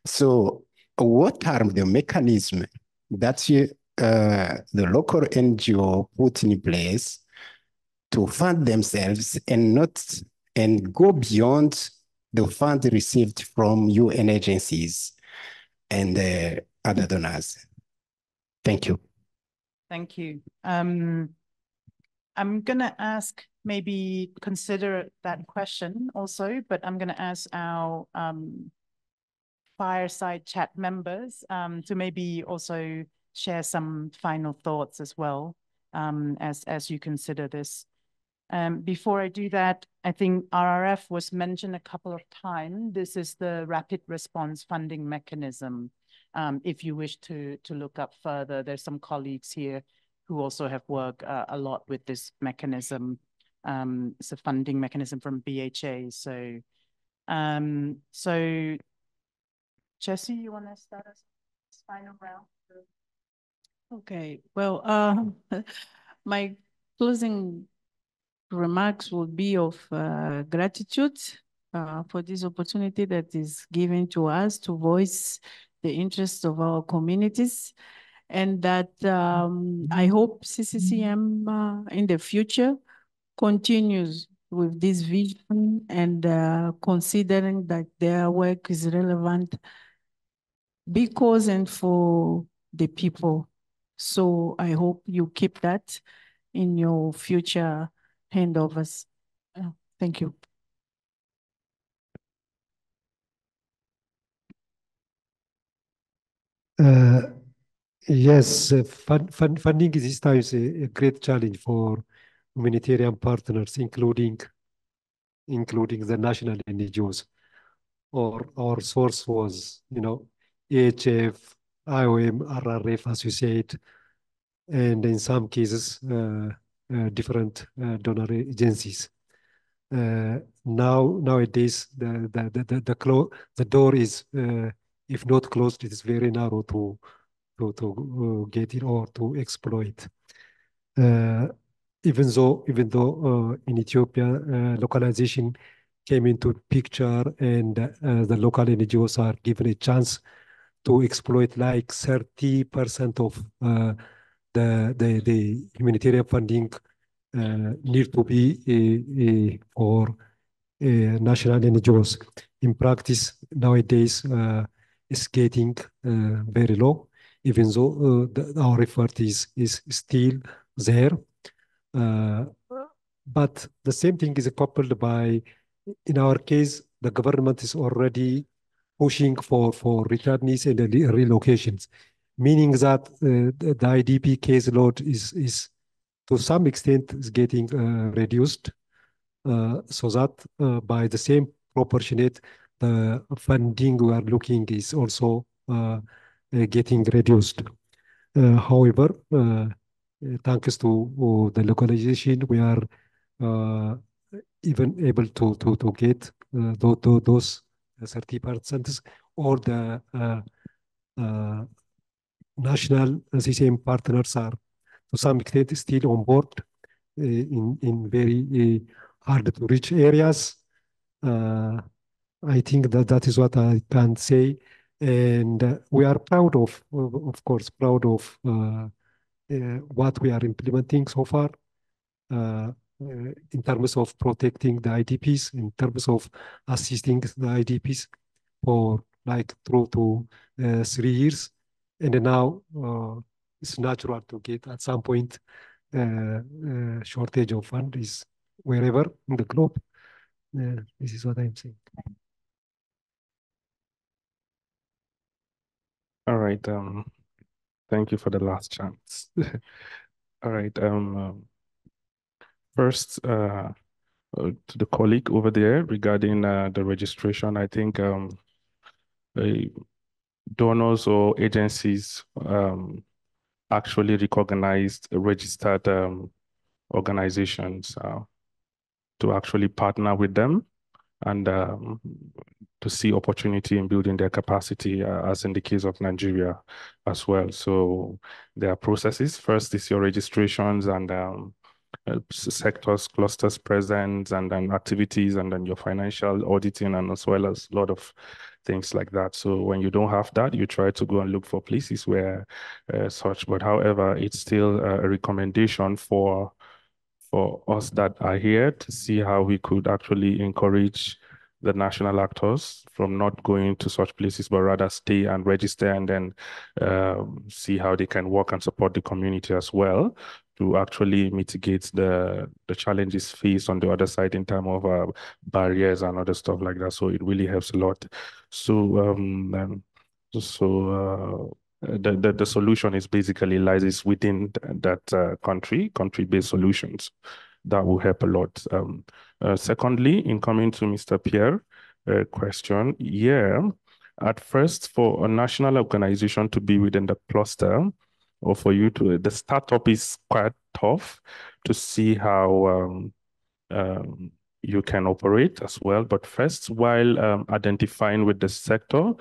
So what are the mechanisms that you, uh, the local NGO put in place to fund themselves and not and go beyond the funds received from UN agencies and other donors. Thank you. Thank you. Um, I'm going to ask, maybe consider that question also, but I'm going to ask our um, fireside chat members um, to maybe also share some final thoughts as well um, as, as you consider this. Um, before I do that, I think RRF was mentioned a couple of times. This is the rapid response funding mechanism. Um, if you wish to, to look up further, there's some colleagues here who also have worked uh, a lot with this mechanism. Um, it's a funding mechanism from BHA. So, um, so Jesse, you want to start us final round? Okay, well, uh, my closing remarks would be of uh, gratitude uh, for this opportunity that is given to us to voice the interests of our communities and that um, I hope CCCM uh, in the future continues with this vision and uh, considering that their work is relevant because and for the people. So I hope you keep that in your future handovers. Uh, thank you. Uh, yes, uh, fun, fun, funding this time is a, a, great challenge for humanitarian partners, including including the national NGOs. Or our source was, you know, EHF, IOM, RRF associate, and in some cases, uh, uh, different uh, donor agencies. Uh, now, nowadays, the the the the, the, the door is, uh, if not closed, it is very narrow to to to uh, get it or to exploit. Uh, even though even though uh, in Ethiopia localization came into picture and the local NGOs are given a chance to exploit like 30% of uh, the, the, the humanitarian funding uh, need to be for national NGOs. In practice, nowadays, uh, it's getting uh, very low, even though uh, the, our effort is, is still there. but the same thing is coupled by, in our case, the government is already pushing for, for returnees and relocations, meaning that uh, the IDP caseload is, is to some extent is getting uh, reduced uh, so that uh, by the same proportionate, the funding we are looking is also uh, uh, getting reduced. however, thanks to the localization, we are even able to, to, to get those 30% or the uh, uh, national CCM partners are to some extent still on board uh, in, in very hard to reach areas. I think that that is what I can say. And we are proud of, of course, proud of what we are implementing so far. Uh, in terms of protecting the IDPs, in terms of assisting the IDPs. for like through to uh, three years. And now uh, it's natural to get at some point uh, uh, shortage of fund is wherever in the globe. Uh, this is what I'm saying. All right. Um, thank you for the last chance. All right. Um, um first, uh, uh, to the colleague over there regarding uh, the registration, I think um, donors or agencies um, actually recognized registered um, organizations uh, to actually partner with them and um, to see opportunity in building their capacity, uh, as in the case of Nigeria as well. So there are processes. First is your registrations and um, uh, sectors, clusters presence, and then activities, and then your financial auditing, and as well as a lot of things like that. So when you don't have that, you try to go and look for places where uh, such. But however, it's still a recommendation for for us that are here to see how we could actually encourage the national actors from not going to such places, but rather stay and register and then uh, see how they can work and support the community as well to actually mitigate the the challenges faced on the other side in terms of uh, barriers and other stuff like that. So it really helps a lot. So um, um so uh, the, the the solution is basically lies within that uh, country country based solutions that will help a lot. Um, uh, secondly, in coming to Mr. Pierre uh, question, yeah, at first for a national organization to be within the cluster, or for you to the startup is quite tough to see how um, um, you can operate as well. But first, while um, identifying with the sector,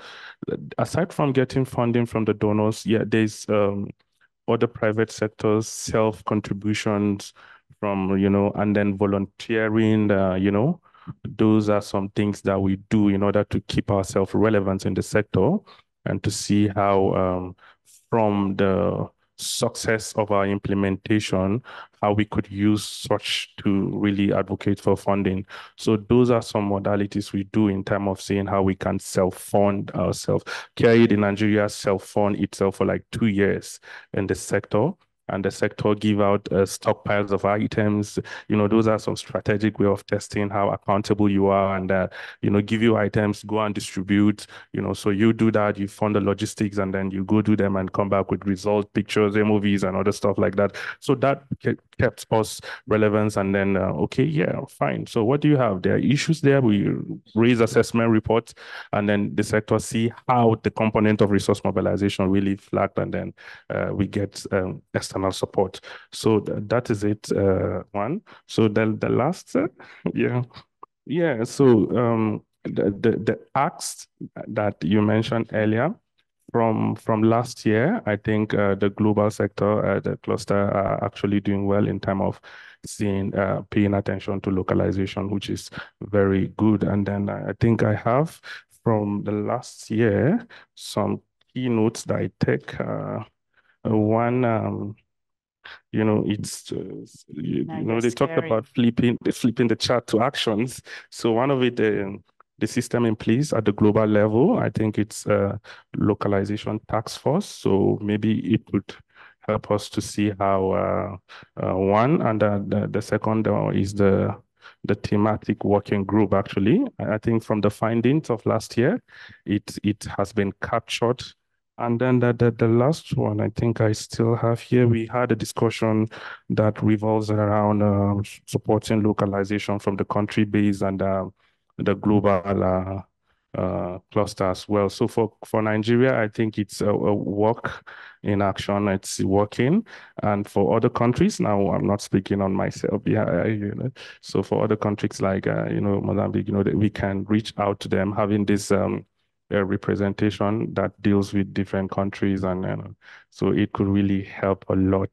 aside from getting funding from the donors, yeah, there's um, other private sectors, self contributions from you know, and then volunteering, uh, you know. Those are some things that we do in order to keep ourselves relevant in the sector and to see how um, from the success of our implementation, how we could use such to really advocate for funding. So those are some modalities we do in terms of seeing how we can self-fund ourselves. CareAid in Nigeria self-fund itself for like two years in the sector and the sector give out uh, stockpiles of items. You know, those are some strategic way of testing how accountable you are and, uh, you know, give you items, go and distribute, you know, so you do that, you fund the logistics and then you go do them and come back with results, pictures, movies and other stuff like that. So that kept us relevance and then, uh, okay, yeah, fine. So what do you have? There are issues there. We raise assessment reports and then the sector see how the component of resource mobilization really flagged and then uh, we get um, external support. So th that is it, uh, one. So the, the last, uh, yeah, yeah. So um, the, the, the acts that you mentioned earlier, from from last year, I think uh, the global sector, uh, the cluster are actually doing well in terms of seeing uh, paying attention to localization, which is very good. And then I think I have from the last year some keynotes that I take. Uh, one um, you know, it's uh, you, you, know they talked about flipping flipping the chat to actions. So one of it, uh, the system in place at the global level, I think it's a localization task force. So maybe it would help us to see how uh, uh one and the, the second uh, is the the thematic working group actually i think from the findings of last year it it has been captured and then the, the, the last one, I think I still have here, we had a discussion that revolves around uh, supporting localization from the country base and uh, the global uh, uh, cluster as well. So for, for Nigeria, I think it's a, a, work in action. It's working. And for other countries, now I'm not speaking on myself. Yeah, you know. So for other countries like, uh, you know, Mozambique, you know, that we can reach out to them having this um, a representation that deals with different countries and, and so it could really help a lot.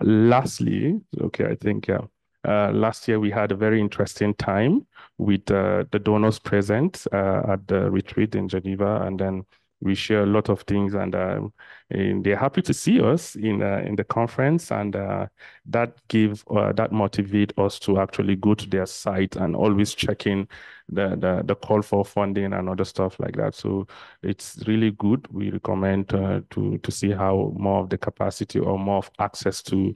Lastly, okay, I think yeah. Uh, last year we had a very interesting time with uh, the donors present uh, at the retreat in Geneva, and then we share a lot of things, and, um, and they're happy to see us in uh, in the conference, and uh, that give uh, that motivate us to actually go to their site and always checking the, the the call for funding and other stuff like that. So it's really good. We recommend uh, to to see how more of the capacity or more of access to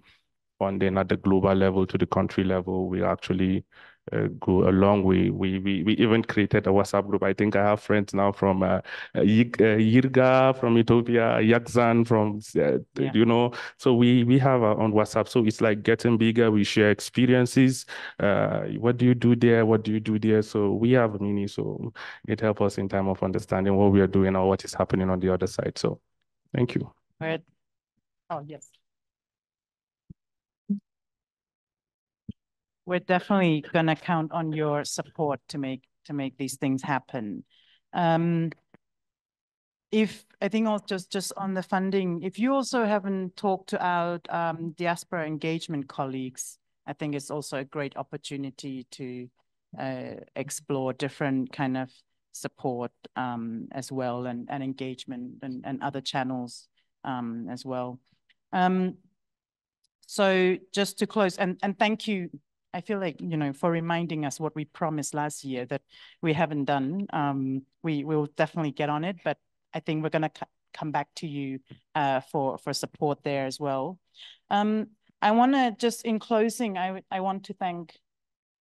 funding at the global level to the country level we actually uh, go a long way. We, we we even created a WhatsApp group. I think I have friends now from uh, uh, Yirga from Ethiopia, Yakzan from uh, yeah. you know. So we we have uh, on WhatsApp. So it's like getting bigger. We share experiences. Uh, what do you do there? What do you do there? So we have a mini. So it helps us in time of understanding what we are doing or what is happening on the other side. So thank you. Right. Oh yes. We're definitely going to count on your support to make to make these things happen. Um, if I think also just just on the funding, if you also haven't talked to our um, diaspora engagement colleagues, I think it's also a great opportunity to uh, explore different kind of support um, as well and, and engagement and, and other channels um, as well. Um, so just to close, and, and thank you I feel like, you know, for reminding us what we promised last year that we haven't done. Um, we will definitely get on it, but I think we're going to come back to you uh, for, for support there as well. Um, I want to just in closing, I, I want to thank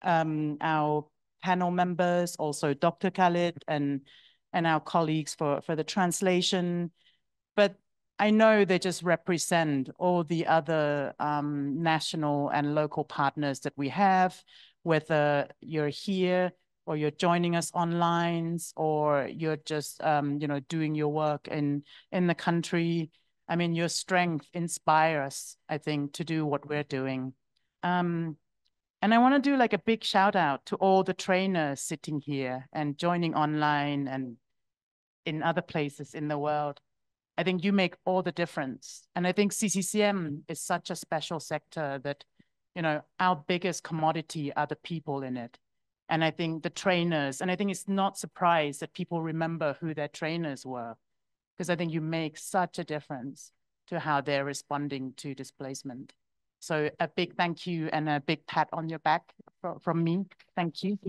um, our panel members, also Dr. Khalid and, and our colleagues for, for the translation. But I know they just represent all the other um, national and local partners that we have, whether you're here or you're joining us online or you're just, um, you know, doing your work in, in the country. I mean, your strength inspires, I think, to do what we're doing. Um, and I want to do like a big shout out to all the trainers sitting here and joining online and in other places in the world. I think you make all the difference. And I think CCCM is such a special sector that, you know, our biggest commodity are the people in it. And I think the trainers, and I think it's not surprised that people remember who their trainers were, because I think you make such a difference to how they're responding to displacement. So a big thank you and a big pat on your back from me. Thank you.